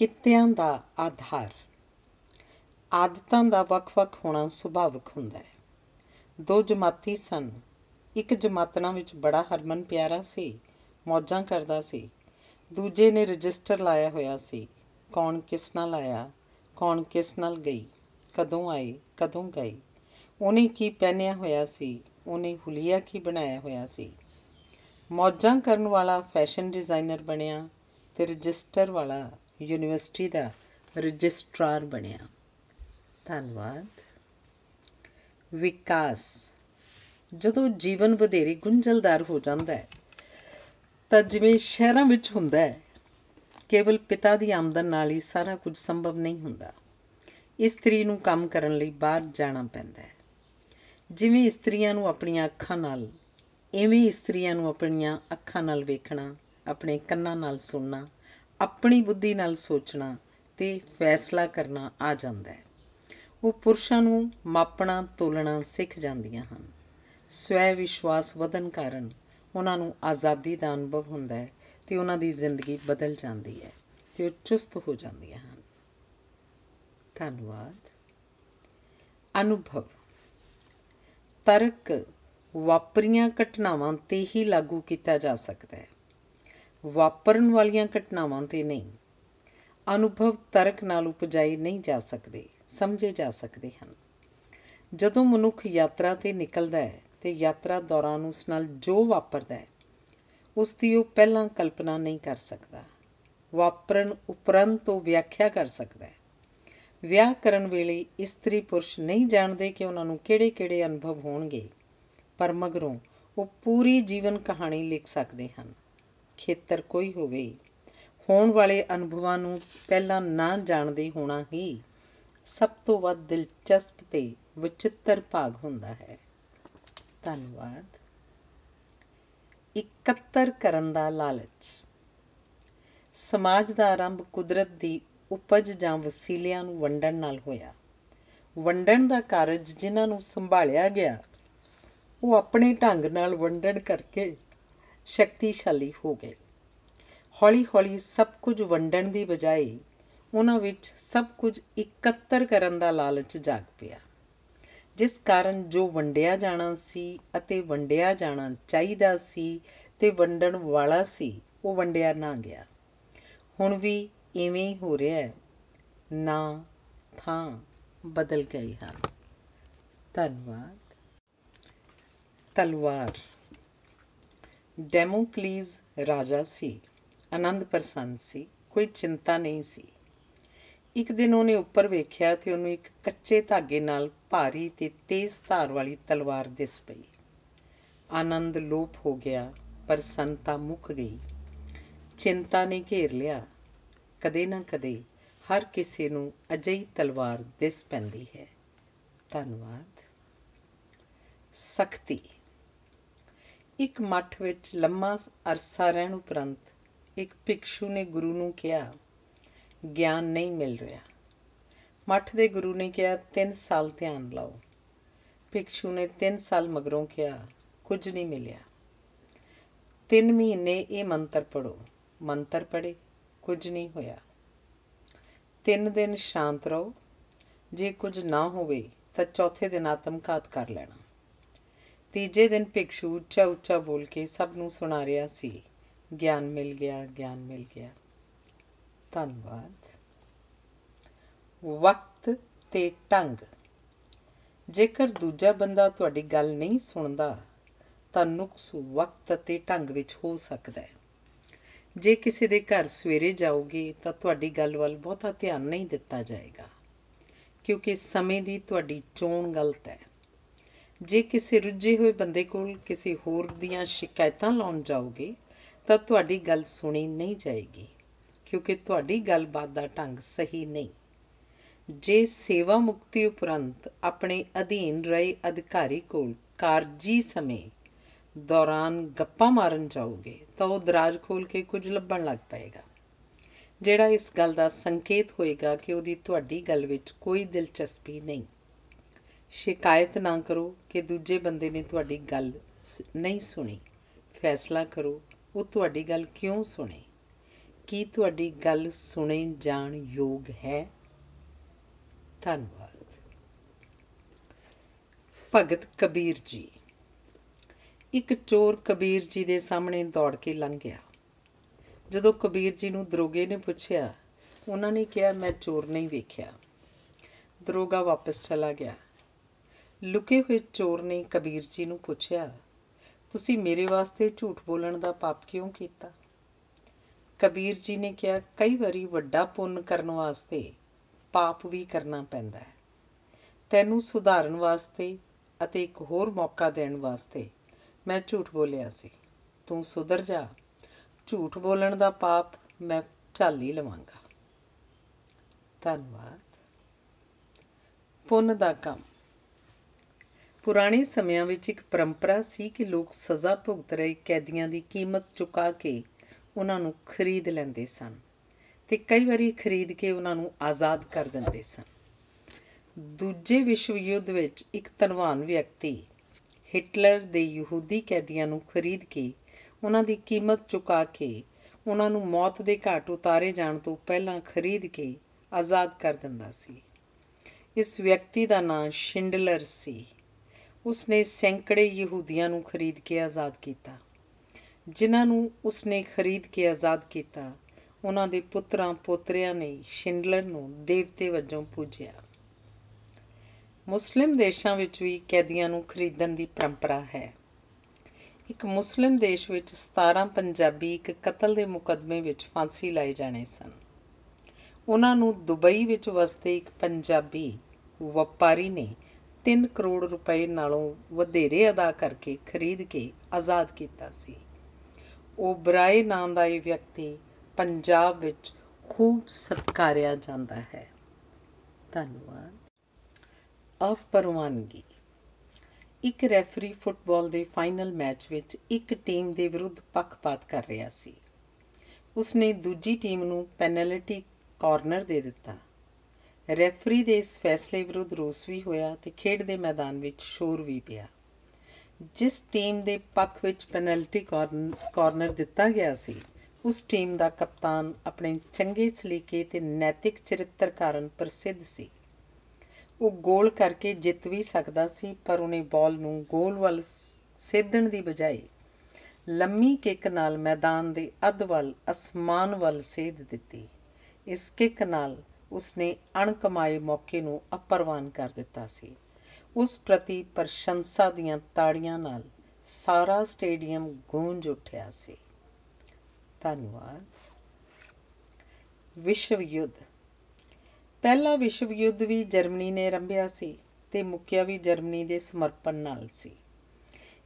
ਕਿੱਤਿਆਂ ਦਾ ਆਧਾਰ। ਆਦਤਾਂ ਦਾ ਵੱਖ-ਵੱਖ ਹੋਣਾ ਸੁਭਾਵਿਕ ਹੁੰਦਾ ਹੈ। ਦੋ ਜਮਾਤੀ ਸਨ। ਇੱਕ ਜਮਾਤਨਾ ਵਿੱਚ ਬੜਾ ਹਰਮਨ ਪਿਆਰਾ ਸੀ, ਮੌਜਾਂ ਕਰਦਾ ਸੀ। ਦੂਜੇ ਨੇ ਰਜਿਸਟਰ ਲਾਇਆ ਹੋਇਆ ਸੀ, ਕੌਣ ਕਿਸ ਨਾਲ ਆਇਆ, ਕੌਣ ਕਿਸ ਨਾਲ ਗਈ, ਕਦੋਂ ਆਈ, ਕਦੋਂ ਗਈ। ਉਹਨੇ ਕੀ ਪਹਿਨਿਆ ਹੋਇਆ ਸੀ, ਉਹਨੇ ਹੁਲੀਆ ਕੀ ਬਣਾਇਆ ਹੋਇਆ ਸੀ। ਮੌਜਾਂ ਕਰਨ ਵਾਲਾ ਫੈਸ਼ਨ ਡਿਜ਼ਾਈਨਰ ਬਣਿਆ ਤੇ ਰਜਿਸਟਰ ਵਾਲਾ ਯੂਨੀਵਰਸਿਟੀ ਦਾ ਰਜਿਸਟਰਾਰ ਬਣਿਆ। ਧੰਨਵਾਦ। ਵਿਕਾਸ। ਜਦੋਂ ਜੀਵਨ ਵਧੇਰੇ ਗੁੰਝਲਦਾਰ ਹੋ ਜਾਂਦਾ ਹੈ, ਤਾਂ ਜਿਵੇਂ ਸ਼ਹਿਰਾਂ ਵਿੱਚ ਹੁੰਦਾ ਹੈ, ਕੇਵਲ ਪਿਤਾ ਦੀ ਆਮਦਨ ਨਾਲ ਹੀ ਸਾਰਾ ਕੁਝ ਸੰਭਵ ਨਹੀਂ ਹੁੰਦਾ। ਇਸਤਰੀ ਨੂੰ ਕੰਮ ਕਰਨ ਲਈ ਬਾਹਰ ਜਾਣਾ ਪੈਂਦਾ ਹੈ। ਜਿਵੇਂ ਇਸਤਰੀਆਂ ਨੂੰ ਆਪਣੀਆਂ ਅੱਖਾਂ ਨਾਲ, ਐਵੇਂ ਇਸਤਰੀਆਂ ਨੂੰ ਆਪਣੀਆਂ ਅੱਖਾਂ ਨਾਲ ਵੇਖਣਾ, ਆਪਣੇ ਕੰਨਾਂ ਨਾਲ ਸੁਣਨਾ ਆਪਣੀ ਬੁੱਧੀ ਨਾਲ ਸੋਚਣਾ ਤੇ ਫੈਸਲਾ ਕਰਨਾ ਆ ਜਾਂਦਾ ਹੈ। ਉਹ ਪੁਰਸ਼ਾਂ ਨੂੰ ਮਾਪਣਾ, ਤੋਲਣਾ ਸਿੱਖ ਜਾਂਦੀਆਂ ਹਨ। ਸਵੈ ਵਿਸ਼ਵਾਸ ਵਧਨ ਕਾਰਨ ਉਹਨਾਂ ਨੂੰ ਆਜ਼ਾਦੀ ਦਾ ਅਨੁਭਵ ਹੁੰਦਾ ਹੈ ਤੇ ਉਹਨਾਂ ਦੀ ਜ਼ਿੰਦਗੀ ਬਦਲ ਜਾਂਦੀ ਹੈ ਤੇ ਉਹ ਚੁਸਤ ਹੋ ਜਾਂਦੀਆਂ ਹਨ। ਧੰਨਵਾਦ। ਅਨੁਭਵ। ਤਰਕ ਵਾਪਰੀਆਂ ਘਟਨਾਵਾਂ ਤੇ ਹੀ ਲਾਗੂ ਕੀਤਾ ਜਾ ਸਕਦਾ ਹੈ। ਵਾਪਰਨ ਵਾਲੀਆਂ ਘਟਨਾਵਾਂ ਤੇ ਨਹੀਂ। ਅਨੁਭਵ ਤਰਕ ਨਾਲ ਉਪਜਾਈ ਨਹੀਂ ਜਾ ਸਕਦੇ, ਸਮਝੇ ਜਾ ਸਕਦੇ ਹਨ। ਜਦੋਂ ਮਨੁੱਖ ਯਾਤਰਾ ਤੇ ਨਿਕਲਦਾ ਹੈ ਤੇ ਯਾਤਰਾ ਦੌਰਾਨ ਉਸ ਨਾਲ ਜੋ ਵਾਪਰਦਾ ਹੈ, ਉਸ ਦੀ ਉਹ ਪਹਿਲਾਂ ਕਲਪਨਾ ਨਹੀਂ ਕਰ ਸਕਦਾ। ਵਾਪਰਨ ਉਪਰੰਤ ਉਹ ਵਿਆਖਿਆ ਕਰ ਸਕਦਾ ਹੈ। ਵਿਆਹ ਕਰਨ ਵੇਲੇ ਇਸਤਰੀ ਪੁਰਸ਼ ਨਹੀਂ ਜਾਣਦੇ ਕਿ ਉਹਨਾਂ ਨੂੰ ਕਿਹੜੇ-ਕਿਹੜੇ ਅਨੁਭਵ ਹੋਣਗੇ, ਪਰ ਮਗਰੋਂ ਉਹ ਪੂਰੀ ਜੀਵਨ ਕਹਾਣੀ ਲਿਖ ਸਕਦੇ ਹਨ। ਖੇਤਰ ਕੋਈ ਹੋਵੇ। ਹੋਣ ਵਾਲੇ ਅਨੁਭਵਾਂ ਨੂੰ ਪਹਿਲਾਂ ਨਾ ਜਾਣਦੇ ਹੋਣਾ ਹੀ ਸਭ ਤੋਂ ਵੱਧ ਦਿਲਚਸਪ ਤੇ ਵਿਚਿੱਤਰ ਭਾਗ ਹੁੰਦਾ ਹੈ। ਧੰਨਵਾਦ। ਇਕੱਤਰ ਕਰਨ ਦਾ ਲਾਲਚ। ਸਮਾਜ ਦਾ ਆਰੰਭ ਕੁਦਰਤ ਦੀ ਉਪਜ ਜਾਂ ਵਸੀਲਿਆਂ ਨੂੰ ਵੰਡਣ ਨਾਲ ਹੋਇਆ। ਵੰਡਣ ਦਾ ਕਾਰਜ ਜਿਨ੍ਹਾਂ ਨੂੰ ਸੰਭਾਲਿਆ ਗਿਆ, ਉਹ ਆਪਣੇ ਢੰਗ ਨਾਲ ਵੰਡਣ ਕਰਕੇ ਸ਼ਕਤੀਸ਼ਾਲੀ ਹੋ ਗਏ। ਹੌਲੀ-ਹੌਲੀ ਸਭ ਕੁਝ ਵੰਡਣ ਦੀ ਬਜਾਏ ਉਹਨਾਂ ਵਿੱਚ ਸਭ ਕੁਝ ਇਕੱਤਰ ਕਰਨ ਦਾ ਲਾਲਚ ਜਾਗ ਪਿਆ। ਜਿਸ ਕਾਰਨ ਜੋ ਵੰਡਿਆ ਜਾਣਾ ਸੀ ਅਤੇ ਵੰਡਿਆ ਜਾਣਾ ਚਾਹੀਦਾ ਸੀ ਤੇ ਵੰਡਣ ਵਾਲਾ ਸੀ, ਉਹ ਵੰਡਿਆ ਨਾ ਗਿਆ। ਹੁਣ ਵੀ ਇਵੇਂ ਹੀ ਹੋ ਰਿਹਾ ਹੈ। ਨਾ ਥਾਂ ਬਦਲ ਗਈ ਹਨ ਧੰਨਵਾਦ। ਤਲਵਾਰ। ਡੈਮੋਕਲੀਜ਼ ਰਾਜਾ ਸੀ, ਆਨੰਦ ਪ੍ਰਸੰਨ ਸੀ, ਕੋਈ ਚਿੰਤਾ ਨਹੀਂ ਸੀ। ਇੱਕ ਦਿਨ ਉਹਨੇ ਉੱਪਰ ਵੇਖਿਆ ਤੇ ਉਹਨੂੰ ਇੱਕ ਕੱਚੇ ਧਾਗੇ ਨਾਲ ਭਾਰੀ ਤੇ ਤੇਜ਼ ਧਾਰ ਵਾਲੀ ਤਲਵਾਰ ਦਿਸ ਪਈ। ਆਨੰਦ ਲੋਪ ਹੋ ਗਿਆ ਪ੍ਰਸੰਨਤਾ ਮੁੱਕ ਗਈ। ਚਿੰਤਾ ਨੇ ਘੇਰ ਲਿਆ। ਕਦੇ ਨਾ ਕਦੇ ਹਰ ਕਿਸੇ ਨੂੰ ਅਜਿਹੀ ਤਲਵਾਰ ਦਿਸ ਪੈਂਦੀ ਹੈ। ਧੰਨਵਾਦ। ਸਖਤੀ। ਇੱਕ ਮੱਠ ਵਿੱਚ ਲੰਮਾ ਅਰਸਾ ਰਹਿਣ ਉਪਰੰਤ ਇੱਕ ਭਿਕਸ਼ੂ ਨੇ ਗੁਰੂ ਨੂੰ ਕਿਹਾ, ਗਿਆਨ ਨਹੀਂ ਮਿਲ ਰਿਹਾ। ਮੱਠ ਦੇ ਗੁਰੂ ਨੇ ਕਿਹਾ 3 ਸਾਲ ਧਿਆਨ ਲਾਓ। ਭਿਕਸ਼ੂ ਨੇ 3 ਸਾਲ ਮਗਰੋਂ ਕਿਹਾ, ਕੁਝ ਨਹੀਂ ਮਿਲਿਆ। 3 ਮਹੀਨੇ ਇਹ ਮੰਤਰ ਪੜੋ ਮੰਤਰ ਪੜੇ ਕੁਝ ਨਹੀਂ ਹੋਇਆ। 3 ਦਿਨ ਸ਼ਾਂਤ ਰਹੋ। ਜੇ ਕੁਝ ਨਾ ਹੋਵੇ, ਤਾਂ ਚੌਥੇ ਦਿਨ ਆਤਮਘਾਤ ਕਰ ਲੈਣਾ। ਤੀਜੇ ਦਿਨ ਭਿਕਸ਼ੂ ਉੱਚਾ ਉੱਚਾ ਬੋਲ ਕੇ ਸਭ ਨੂੰ ਸੁਣਾ ਰਿਹਾ ਸੀ, ਗਿਆਨ ਮਿਲ ਗਿਆ, ਗਿਆਨ ਮਿਲ ਗਿਆ। ਧੰਨਵਾਦ। ਵਕਤ ਤੇ ਢੰਗ। ਜੇਕਰ ਦੂਜਾ ਬੰਦਾ ਤੁਹਾਡੀ ਗੱਲ ਨਹੀਂ ਸੁਣਦਾ, ਤਾਂ ਨੁਕਸ ਵਕਤ ਅਤੇ ਢੰਗ ਵਿੱਚ ਹੋ ਸਕਦਾ ਹੈ। ਜੇ ਕਿਸੇ ਦੇ ਘਰ ਸਵੇਰੇ ਜਾਓਗੇ, ਤਾਂ ਤੁਹਾਡੀ ਗੱਲ ਵੱਲ ਬਹੁਤਾ ਧਿਆਨ ਨਹੀਂ ਦਿੱਤਾ ਜਾਏਗਾ, ਕਿਉਂਕਿ ਸਮੇਂ ਦੀ ਤੁਹਾਡੀ ਚੋਣ ਗਲਤ ਹੈ। ਜੇ ਕਿਸੇ ਰੁੱਝੇ ਹੋਏ ਬੰਦੇ ਕੋਲ ਕਿਸੇ ਹੋਰ ਦੀਆਂ ਸ਼ਿਕਾਇਤਾਂ ਲਾਉਣ ਜਾਓਗੇ, ਤਾਂ ਤੁਹਾਡੀ ਗੱਲ ਸੁਣੀ ਨਹੀਂ ਜਾਏਗੀ, ਕਿਉਂਕਿ ਤੁਹਾਡੀ ਗੱਲਬਾਤ ਦਾ ਢੰਗ ਸਹੀ ਨਹੀਂ। ਜੇ ਸੇਵਾ ਮੁਕਤੀ ਉਪਰੰਤ ਆਪਣੇ ਅਧੀਨ ਰਹੇ ਅਧਿਕਾਰੀ ਕੋਲ ਕਾਰਜੀ ਸਮੇਂ ਦੌਰਾਨ ਗੱਪਾਂ ਮਾਰਨ ਜਾਓਗੇ, ਤਾਂ ਉਹ ਦਰਾਜ ਖੋਲ ਕੇ ਕੁਝ ਲੱਭਣ ਲੱਗ ਪਏਗਾ। ਜਿਹੜਾ ਇਸ ਗੱਲ ਦਾ ਸੰਕੇਤ ਹੋਏਗਾ ਕਿ ਉਹਦੀ ਤੁਹਾਡੀ ਗੱਲ ਵਿੱਚ ਕੋਈ ਦਿਲਚਸਪੀ ਨਹੀਂ। ਸ਼ਿਕਾਇਤ ਨਾ ਕਰੋ ਕਿ ਦੂਜੇ ਬੰਦੇ ਨੇ ਤੁਹਾਡੀ ਗੱਲ ਨਹੀਂ ਸੁਣੀ। ਫੈਸਲਾ ਕਰੋ, ਉਹ ਤੁਹਾਡੀ ਗੱਲ ਕਿਉਂ ਸੁਣੇ? ਕੀ ਤੁਹਾਡੀ ਗੱਲ ਸੁਣੇ ਜਾਣ ਯੋਗ ਹੈ? ਧੰਨਵਾਦ। ਭਗਤ ਕਬੀਰ ਜੀ। ਇੱਕ ਚੋਰ ਕਬੀਰ ਜੀ ਦੇ ਸਾਹਮਣੇ ਦੌੜ ਕੇ ਲੰਘ ਗਿਆ। ਜਦੋਂ ਕਬੀਰ ਜੀ ਨੂੰ ਦਰੋਗੇ ਨੇ ਪੁੱਛਿਆ, ਉਹਨਾਂ ਨੇ ਕਿਹਾ, ਮੈਂ ਚੋਰ ਨਹੀਂ ਵੇਖਿਆ। ਦਰੋਗਾ ਵਾਪਸ ਚਲਾ ਗਿਆ। ਲੁਕੇ ਹੋਏ ਚੋਰ ਨੇ ਕਬੀਰ ਜੀ ਨੂੰ ਪੁੱਛਿਆ, ਤੁਸੀਂ ਮੇਰੇ ਵਾਸਤੇ ਝੂਠ ਬੋਲਣ ਦਾ ਪਾਪ ਕਿਉਂ ਕੀਤਾ? ਕਬੀਰ ਜੀ ਨੇ ਕਿਹਾ, ਕਈ ਵਾਰੀ ਵੱਡਾ ਪੁੰਨ ਕਰਨ ਵਾਸਤੇ ਪਾਪ ਵੀ ਕਰਨਾ ਪੈਂਦਾ ਹੈ। ਤੈਨੂੰ ਸੁਧਾਰਨ ਵਾਸਤੇ ਅਤੇ ਇੱਕ ਹੋਰ ਮੌਕਾ ਦੇਣ ਵਾਸਤੇ ਮੈਂ ਝੂਠ ਬੋਲਿਆ ਸੀ। ਤੂੰ ਸੁਧਰ ਜਾ। ਝੂਠ ਬੋਲਣ ਦਾ ਪਾਪ ਮੈਂ ਝੱਲ ਹੀ ਲਵਾਂਗਾ। ਧੰਨਵਾਦ। ਪੁੰਨ ਦਾ ਕੰਮ। ਪੁਰਾਣੇ ਸਮਿਆਂ ਵਿੱਚ ਇੱਕ ਪਰੰਪਰਾ ਸੀ ਕਿ ਲੋਕ ਸਜ਼ਾ ਭੁਗਤ ਰਹੇ ਕੈਦੀਆਂ ਦੀ ਕੀਮਤ ਚੁਕਾ ਕੇ ਉਹਨਾਂ ਨੂੰ ਖਰੀਦ ਲੈਂਦੇ ਸਨ ਤੇ ਕਈ ਵਾਰੀ ਖਰੀਦ ਕੇ ਉਹਨਾਂ ਨੂੰ ਆਜ਼ਾਦ ਕਰ ਦਿੰਦੇ ਸਨ। ਦੂਜੇ ਵਿਸ਼ਵ ਯੁੱਧ ਵਿੱਚ ਇੱਕ ਧਨਵਾਨ ਵਿਅਕਤੀ ਹਿਟਲਰ ਦੇ ਯਹੂਦੀ ਕੈਦੀਆਂ ਨੂੰ ਖਰੀਦ ਕੇ ਉਹਨਾਂ ਦੀ ਕੀਮਤ ਚੁਕਾ ਕੇ ਉਹਨਾਂ ਨੂੰ ਮੌਤ ਦੇ ਘਾਟ ਉਤਾਰੇ ਜਾਣ ਤੋਂ ਪਹਿਲਾਂ ਖਰੀਦ ਕੇ ਆਜ਼ਾਦ ਕਰ ਦਿੰਦਾ ਸੀ। ਇਸ ਵਿਅਕਤੀ ਦਾ ਨਾਂ ਸ਼ਿੰਡਲਰ ਸੀ। ਉਸਨੇ ਸੈਂਕੜੇ ਯਹੂਦੀਆਂ ਨੂੰ ਖਰੀਦ ਕੇ ਆਜ਼ਾਦ ਕੀਤਾ। ਜਿਨ੍ਹਾਂ ਨੂੰ ਉਸਨੇ ਖਰੀਦ ਕੇ ਆਜ਼ਾਦ ਕੀਤਾ, ਉਹਨਾਂ ਦੇ ਪੁੱਤਰਾਂ ਪੋਤਰਿਆਂ ਨੇ ਸ਼ਿੰਡਲਰ ਨੂੰ ਦੇਵਤੇ ਵਜੋਂ ਪੂਜਿਆ। ਮੁਸਲਿਮ ਦੇਸ਼ਾਂ ਵਿੱਚ ਵੀ ਕੈਦੀਆਂ ਨੂੰ ਖਰੀਦਣ ਦੀ ਪਰੰਪਰਾ ਹੈ। ਇੱਕ ਮੁਸਲਿਮ ਦੇਸ਼ ਵਿੱਚ 17 ਪੰਜਾਬੀ, ਇੱਕ ਕਤਲ ਦੇ ਮੁਕਦਮੇ ਵਿੱਚ ਫਾਂਸੀ ਲਾਏ ਜਾਣੇ ਸਨ। ਉਹਨਾਂ ਨੂੰ ਦੁਬਈ ਵਿੱਚ ਵਸਦੇ ਇੱਕ ਪੰਜਾਬੀ ਵਪਾਰੀ ਨੇ 3 ਕਰੋੜ ਰੁਪਏ ਨਾਲੋਂ ਵਧੇਰੇ ਅਦਾ ਕਰਕੇ ਖਰੀਦ ਕੇ ਆਜ਼ਾਦ ਕੀਤਾ ਸੀ। ਉਹ ਬਰਾਏ ਨਾਂ ਦਾ ਇਹ ਵਿਅਕਤੀ ਪੰਜਾਬ ਵਿੱਚ ਖੂਬ ਸਤਕਾਰਿਆ ਜਾਂਦਾ ਹੈ। ਧੰਨਵਾਦ। ਅਫਪਰਵਾਨਗੀ ਇੱਕ ਰੈਫਰੀ ਫੁੱਟਬਾਲ ਦੇ ਫਾਈਨਲ ਮੈਚ ਵਿੱਚ ਇੱਕ ਟੀਮ ਦੇ ਵਿਰੁੱਧ ਪੱਖਪਾਤ ਕਰ ਰਿਹਾ ਸੀ। ਉਸਨੇ ਦੂਜੀ ਟੀਮ ਨੂੰ ਪੈਨਲਟੀ ਕਾਰਨਰ ਦੇ ਦਿੱਤਾ। ਰੈਫਰੀ ਦੇ ਇਸ ਫੈਸਲੇ ਵਿਰੁੱਧ ਰੋਸ ਵੀ ਹੋਇਆ ਤੇ ਖੇਡ ਦੇ ਮੈਦਾਨ ਵਿੱਚ ਸ਼ੋਰ ਵੀ ਪਿਆ। ਜਿਸ ਟੀਮ ਦੇ ਪੱਖ ਵਿੱਚ ਪੈਨਲਟੀ ਕਾਰਨਰ ਦਿੱਤਾ ਗਿਆ ਸੀ, ਉਸ ਟੀਮ ਦਾ ਕਪਤਾਨ ਆਪਣੇ ਚੰਗੇ ਸਲੀਕੇ ਤੇ ਨੈਤਿਕ ਚਰਿੱਤਰ ਕਾਰਨ ਪ੍ਰਸਿੱਧ ਸੀ। ਉਹ ਗੋਲ ਕਰਕੇ ਜਿੱਤ ਵੀ ਸਕਦਾ ਸੀ, ਪਰ ਉਹਨੇ ਬਾਲ ਨੂੰ ਗੋਲ ਵੱਲ ਸੇਧਣ ਦੀ ਬਜਾਏ ਲੰਮੀ ਕਿੱਕ ਨਾਲ ਮੈਦਾਨ ਦੇ ਅੱਧ ਵੱਲ, ਅਸਮਾਨ ਵੱਲ ਸੇਧ ਦਿੱਤੀ। ਇਸ ਕਿੱਕ ਨਾਲ ਉਸਨੇ ਅਣਕਮਾਏ ਮੌਕੇ ਨੂੰ ਅਪਰਵਾਨ ਕਰ ਦਿੱਤਾ ਸੀ। ਉਸ ਪ੍ਰਤੀ ਪ੍ਰਸ਼ੰਸਾ ਦੀਆਂ ਤਾੜੀਆਂ ਨਾਲ ਸਾਰਾ ਸਟੇਡੀਅਮ ਗੂੰਜ ਉੱਠਿਆ ਸੀ। ਧੰਨਵਾਦ। ਵਿਸ਼ਵ ਯੁੱਧ। ਪਹਿਲਾ ਵਿਸ਼ਵ ਯੁੱਧ ਵੀ ਜਰਮਨੀ ਨੇ ਰੰਭਿਆ ਸੀ ਤੇ ਮੁੱਕਿਆ ਵੀ ਜਰਮਨੀ ਦੇ ਸਮਰਪਣ ਨਾਲ ਸੀ।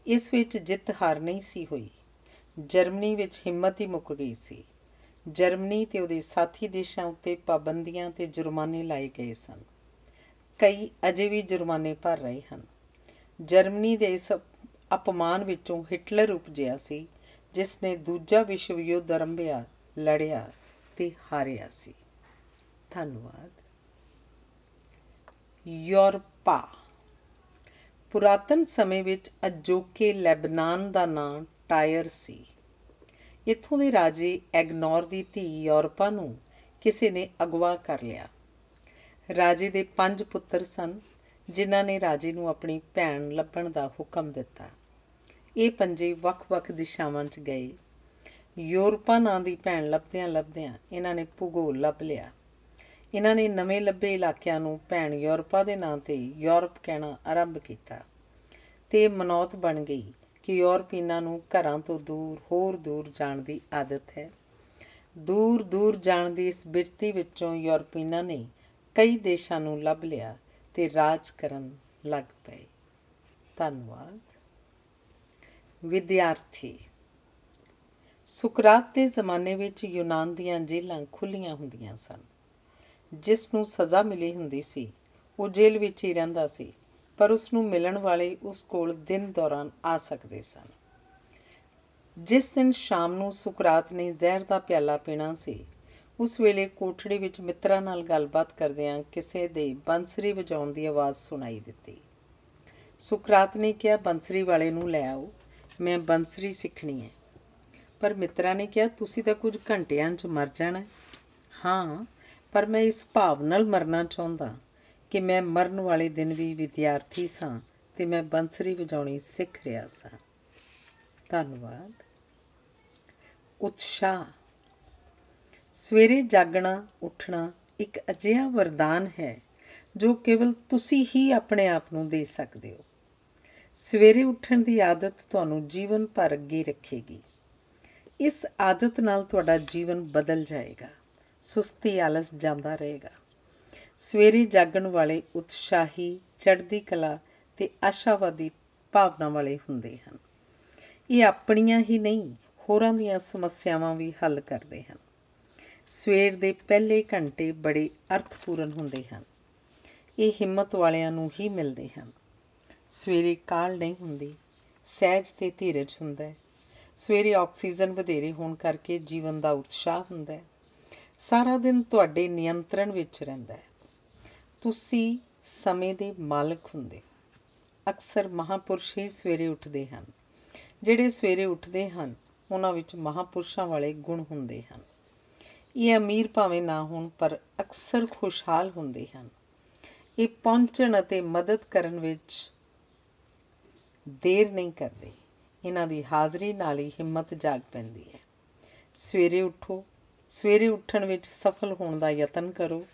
ਇਸ ਵਿੱਚ ਜਿੱਤ ਹਾਰ ਨਹੀਂ ਸੀ ਹੋਈ। ਜਰਮਨੀ ਵਿੱਚ ਹਿੰਮਤ ਹੀ ਮੁੱਕ ਗਈ ਸੀ। ਜਰਮਨੀ ਤੇ ਉਹਦੇ ਸਾਥੀ ਦੇਸ਼ਾਂ ਉੱਤੇ ਪਾਬੰਦੀਆਂ ਤੇ ਜੁਰਮਾਨੇ ਲਾਏ ਗਏ ਸਨ। ਕਈ ਅਜੇ ਵੀ ਜੁਰਮਾਨੇ ਭਰ ਰਹੇ ਹਨ। ਜਰਮਨੀ ਦੇ ਇਸ ਅਪਮਾਨ ਵਿੱਚੋਂ ਹਿਟਲਰ ਉਪਜਿਆ ਸੀ ਜਿਸ ਨੇ ਦੂਜਾ ਵਿਸ਼ਵ ਯੁੱਧ ਆਰੰਭਿਆ, ਲੜਿਆ ਤੇ ਹਾਰਿਆ ਸੀ। ਧੰਨਵਾਦ। ਯੂਰਪਾ। ਪੁਰਾਤਨ ਸਮੇਂ ਵਿੱਚ ਅਜੋਕੇ ਲੈਬਨਾਨ ਦਾ ਨਾਂ ਟਾਇਰ ਸੀ। ਇੱਥੋਂ ਦੇ ਰਾਜੇ ਐਗਨੌਰ ਦੀ ਧੀ ਯੂਰਪਾ ਨੂੰ ਕਿਸੇ ਨੇ ਅਗਵਾ ਕਰ ਲਿਆ। ਰਾਜੇ ਦੇ ਪੰਜ ਪੁੱਤਰ ਸਨ, ਜਿਨ੍ਹਾਂ ਨੇ ਰਾਜੇ ਨੂੰ ਆਪਣੀ ਭੈਣ ਲੱਭਣ ਦਾ ਹੁਕਮ ਦਿੱਤਾ। ਇਹ ਪੰਜੇ ਵੱਖ-ਵੱਖ ਦਿਸ਼ਾਵਾਂ 'ਚ ਗਏ। ਯੂਰਪਾ ਨਾਂ ਦੀ ਭੈਣ ਲੱਭਦਿਆਂ ਲੱਭਦਿਆਂ ਇਹਨਾਂ ਨੇ ਭੂਗੋਲ ਲੱਭ ਲਿਆ। ਇਹਨਾਂ ਨੇ ਨਵੇਂ ਲੱਭੇ ਇਲਾਕਿਆਂ ਨੂੰ ਭੈਣ ਯੂਰਪਾ ਦੇ ਨਾਂ ਤੇ ਯੂਰਪ ਕਹਿਣਾ ਆਰੰਭ ਕੀਤਾ ਤੇ ਮਨੌਤ ਬਣ ਗਈ। ਕਿ ਯੂਰਪੀਨਾਂ ਨੂੰ ਘਰਾਂ ਤੋਂ ਦੂਰ, ਹੋਰ ਦੂਰ ਜਾਣ ਦੀ ਆਦਤ ਹੈ। ਦੂਰ ਦੂਰ ਜਾਣ ਦੀ ਇਸ ਬਿਰਤੀ ਵਿੱਚੋਂ ਯੂਰਪੀਨਾਂ ਨੇ ਕਈ ਦੇਸ਼ਾਂ ਨੂੰ ਲੱਭ ਲਿਆ ਤੇ ਰਾਜ ਕਰਨ ਲੱਗ ਪਏ। ਧੰਨਵਾਦ। ਵਿਦਿਆਰਥੀ, ਸੁਕਰਾਤ ਦੇ ਜ਼ਮਾਨੇ ਵਿੱਚ ਯੂਨਾਨ ਦੀਆਂ ਜੇਲ੍ਹਾਂ ਖੁੱਲੀਆਂ ਹੁੰਦੀਆਂ ਸਨ। ਜਿਸ ਨੂੰ ਸਜ਼ਾ ਮਿਲੀ ਹੁੰਦੀ ਸੀ, ਉਹ ਜੇਲ੍ਹ ਵਿੱਚ ਹੀ ਰਹਿੰਦਾ ਸੀ। ਪਰ ਉਸ ਨੂੰ ਮਿਲਣ ਵਾਲੇ ਉਸ ਕੋਲ ਦਿਨ ਦੌਰਾਨ ਆ ਸਕਦੇ ਸਨ। ਜਿਸ ਦਿਨ ਸ਼ਾਮ ਨੂੰ ਸੁਕਰਾਤ ਨੇ ਜ਼ਹਿਰ ਦਾ ਪਿਆਲਾ ਪੀਣਾ ਸੀ, ਉਸ ਵੇਲੇ ਕੋਠੜੀ ਵਿੱਚ ਮਿੱਤਰਾਂ ਨਾਲ ਗੱਲਬਾਤ ਕਰਦਿਆਂ ਕਿਸੇ ਦੇ ਬੰਸਰੀ ਵਜਾਉਣ ਦੀ ਆਵਾਜ਼ ਸੁਣਾਈ ਦਿੱਤੀ। ਸੁਕਰਾਤ ਨੇ ਕਿਹਾ, ਬੰਸਰੀ ਵਾਲੇ ਨੂੰ ਲੈ ਆਓ, ਮੈਂ ਬੰਸਰੀ ਸਿੱਖਣੀ ਹੈ। ਪਰ ਮਿੱਤਰਾਂ ਨੇ ਕਿਹਾ, ਤੁਸੀਂ ਤਾਂ ਕੁਝ ਘੰਟਿਆਂ 'ਚ ਮਰ ਜਾਣਾ ਹਾਂ। ਪਰ ਮੈਂ ਇਸ ਭਾਵ ਨਾਲ ਮਰਨਾ ਚਾਹੁੰਦਾ ਕਿ ਮੈਂ ਮਰਨ ਵਾਲੇ ਦਿਨ ਵੀ ਵਿਦਿਆਰਥੀ ਸਾਂ ਤੇ ਮੈਂ ਬੰਸਰੀ ਵਜਾਉਣੀ ਸਿੱਖ ਰਿਹਾ ਸਾਂ। ਧੰਨਵਾਦ। ਉਤਸ਼ਾਹ। ਸਵੇਰੇ ਜਾਗਣਾ, ਉੱਠਣਾ ਇੱਕ ਅਜਿਹਾ ਵਰਦਾਨ ਹੈ ਜੋ ਕੇਵਲ ਤੁਸੀਂ ਹੀ ਆਪਣੇ ਆਪ ਨੂੰ ਦੇ ਸਕਦੇ ਹੋ। ਸਵੇਰੇ ਉੱਠਣ ਦੀ ਆਦਤ ਤੁਹਾਨੂੰ ਜੀਵਨ ਭਰ ਅੱਗੇ ਰੱਖੇਗੀ। ਇਸ ਆਦਤ ਨਾਲ ਤੁਹਾਡਾ ਜੀਵਨ ਬਦਲ ਜਾਏਗਾ। ਸੁਸਤੀ ਆਲਸ ਜਾਂਦਾ ਰਹੇਗਾ। ਸਵੇਰੇ ਜਾਗਣ ਵਾਲੇ ਉਤਸ਼ਾਹੀ, ਚੜ੍ਹਦੀ ਕਲਾ ਤੇ ਆਸ਼ਾਵਾਦੀ ਭਾਵਨਾ ਵਾਲੇ ਹੁੰਦੇ ਹਨ। ਇਹ ਆਪਣੀਆਂ ਹੀ ਨਹੀਂ, ਹੋਰਾਂ ਦੀਆਂ ਸਮੱਸਿਆਵਾਂ ਵੀ ਹੱਲ ਕਰਦੇ ਹਨ। ਸਵੇਰ ਦੇ ਪਹਿਲੇ ਘੰਟੇ ਬੜੇ ਅਰਥਪੂਰਨ ਹੁੰਦੇ ਹਨ। ਇਹ ਹਿੰਮਤ ਵਾਲਿਆਂ ਨੂੰ ਹੀ ਮਿਲਦੇ ਹਨ। ਸਵੇਰੇ ਕਾਲ ਨਹੀਂ ਹੁੰਦੀ, ਸਹਿਜ ਤੇ ਧੀਰਜ ਹੁੰਦਾ ਹੈ। ਸਵੇਰੇ ਆਕਸੀਜਨ ਵਧੇਰੇ ਹੋਣ ਕਰਕੇ ਜੀਵਨ ਦਾ ਉਤਸ਼ਾਹ ਹੁੰਦਾ ਹੈ। ਸਾਰਾ ਦਿਨ ਤੁਹਾਡੇ ਨਿਯੰਤਰਣ ਵਿੱਚ ਰਹਿੰਦਾ ਹੈ। ਤੁਸੀਂ ਸਮੇਂ ਦੇ ਮਾਲਕ ਹੁੰਦੇ ਅਕਸਰ ਮਹਾਪੁਰਸ਼ ਹੀ ਸਵੇਰੇ ਉੱਠਦੇ ਹਨ। ਜਿਹੜੇ ਸਵੇਰੇ ਉੱਠਦੇ ਹਨ, ਉਹਨਾਂ ਵਿੱਚ ਮਹਾਪੁਰਸ਼ਾਂ ਵਾਲੇ ਗੁਣ ਹੁੰਦੇ ਹਨ। ਇਹ ਅਮੀਰ ਭਾਵੇਂ ਨਾ ਹੋਣ, ਪਰ ਅਕਸਰ ਖੁਸ਼ਹਾਲ ਹੁੰਦੇ ਹਨ। ਇਹ ਪਹੁੰਚਣ ਅਤੇ ਮਦਦ ਕਰਨ ਵਿੱਚ ਦੇਰ ਨਹੀਂ ਕਰਦੇ। ਇਹਨਾਂ ਦੀ ਹਾਜ਼ਰੀ ਨਾਲ ਹੀ ਹਿੰਮਤ ਜਾਗ ਪੈਂਦੀ ਹੈ। ਸਵੇਰੇ ਉੱਠੋ। ਸਵੇਰੇ ਉੱਠਣ ਵਿੱਚ ਸਫਲ ਹੋਣ ਦਾ ਯਤਨ ਕਰੋ।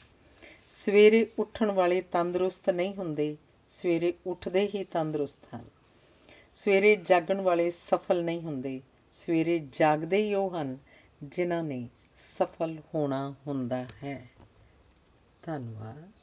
ਸਵੇਰੇ ਉੱਠਣ ਵਾਲੇ ਤੰਦਰੁਸਤ ਨਹੀਂ ਹੁੰਦੇ, ਸਵੇਰੇ ਉੱਠਦੇ ਹੀ ਤੰਦਰੁਸਤ ਹਨ। ਸਵੇਰੇ ਜਾਗਣ ਵਾਲੇ ਸਫਲ ਨਹੀਂ ਹੁੰਦੇ, ਸਵੇਰੇ ਜਾਗਦੇ ਹੀ ਉਹ ਹਨ ਜਿਨ੍ਹਾਂ ਨੇ ਸਫਲ ਹੋਣਾ ਹੁੰਦਾ ਹੈ। ਧੰਨਵਾਦ।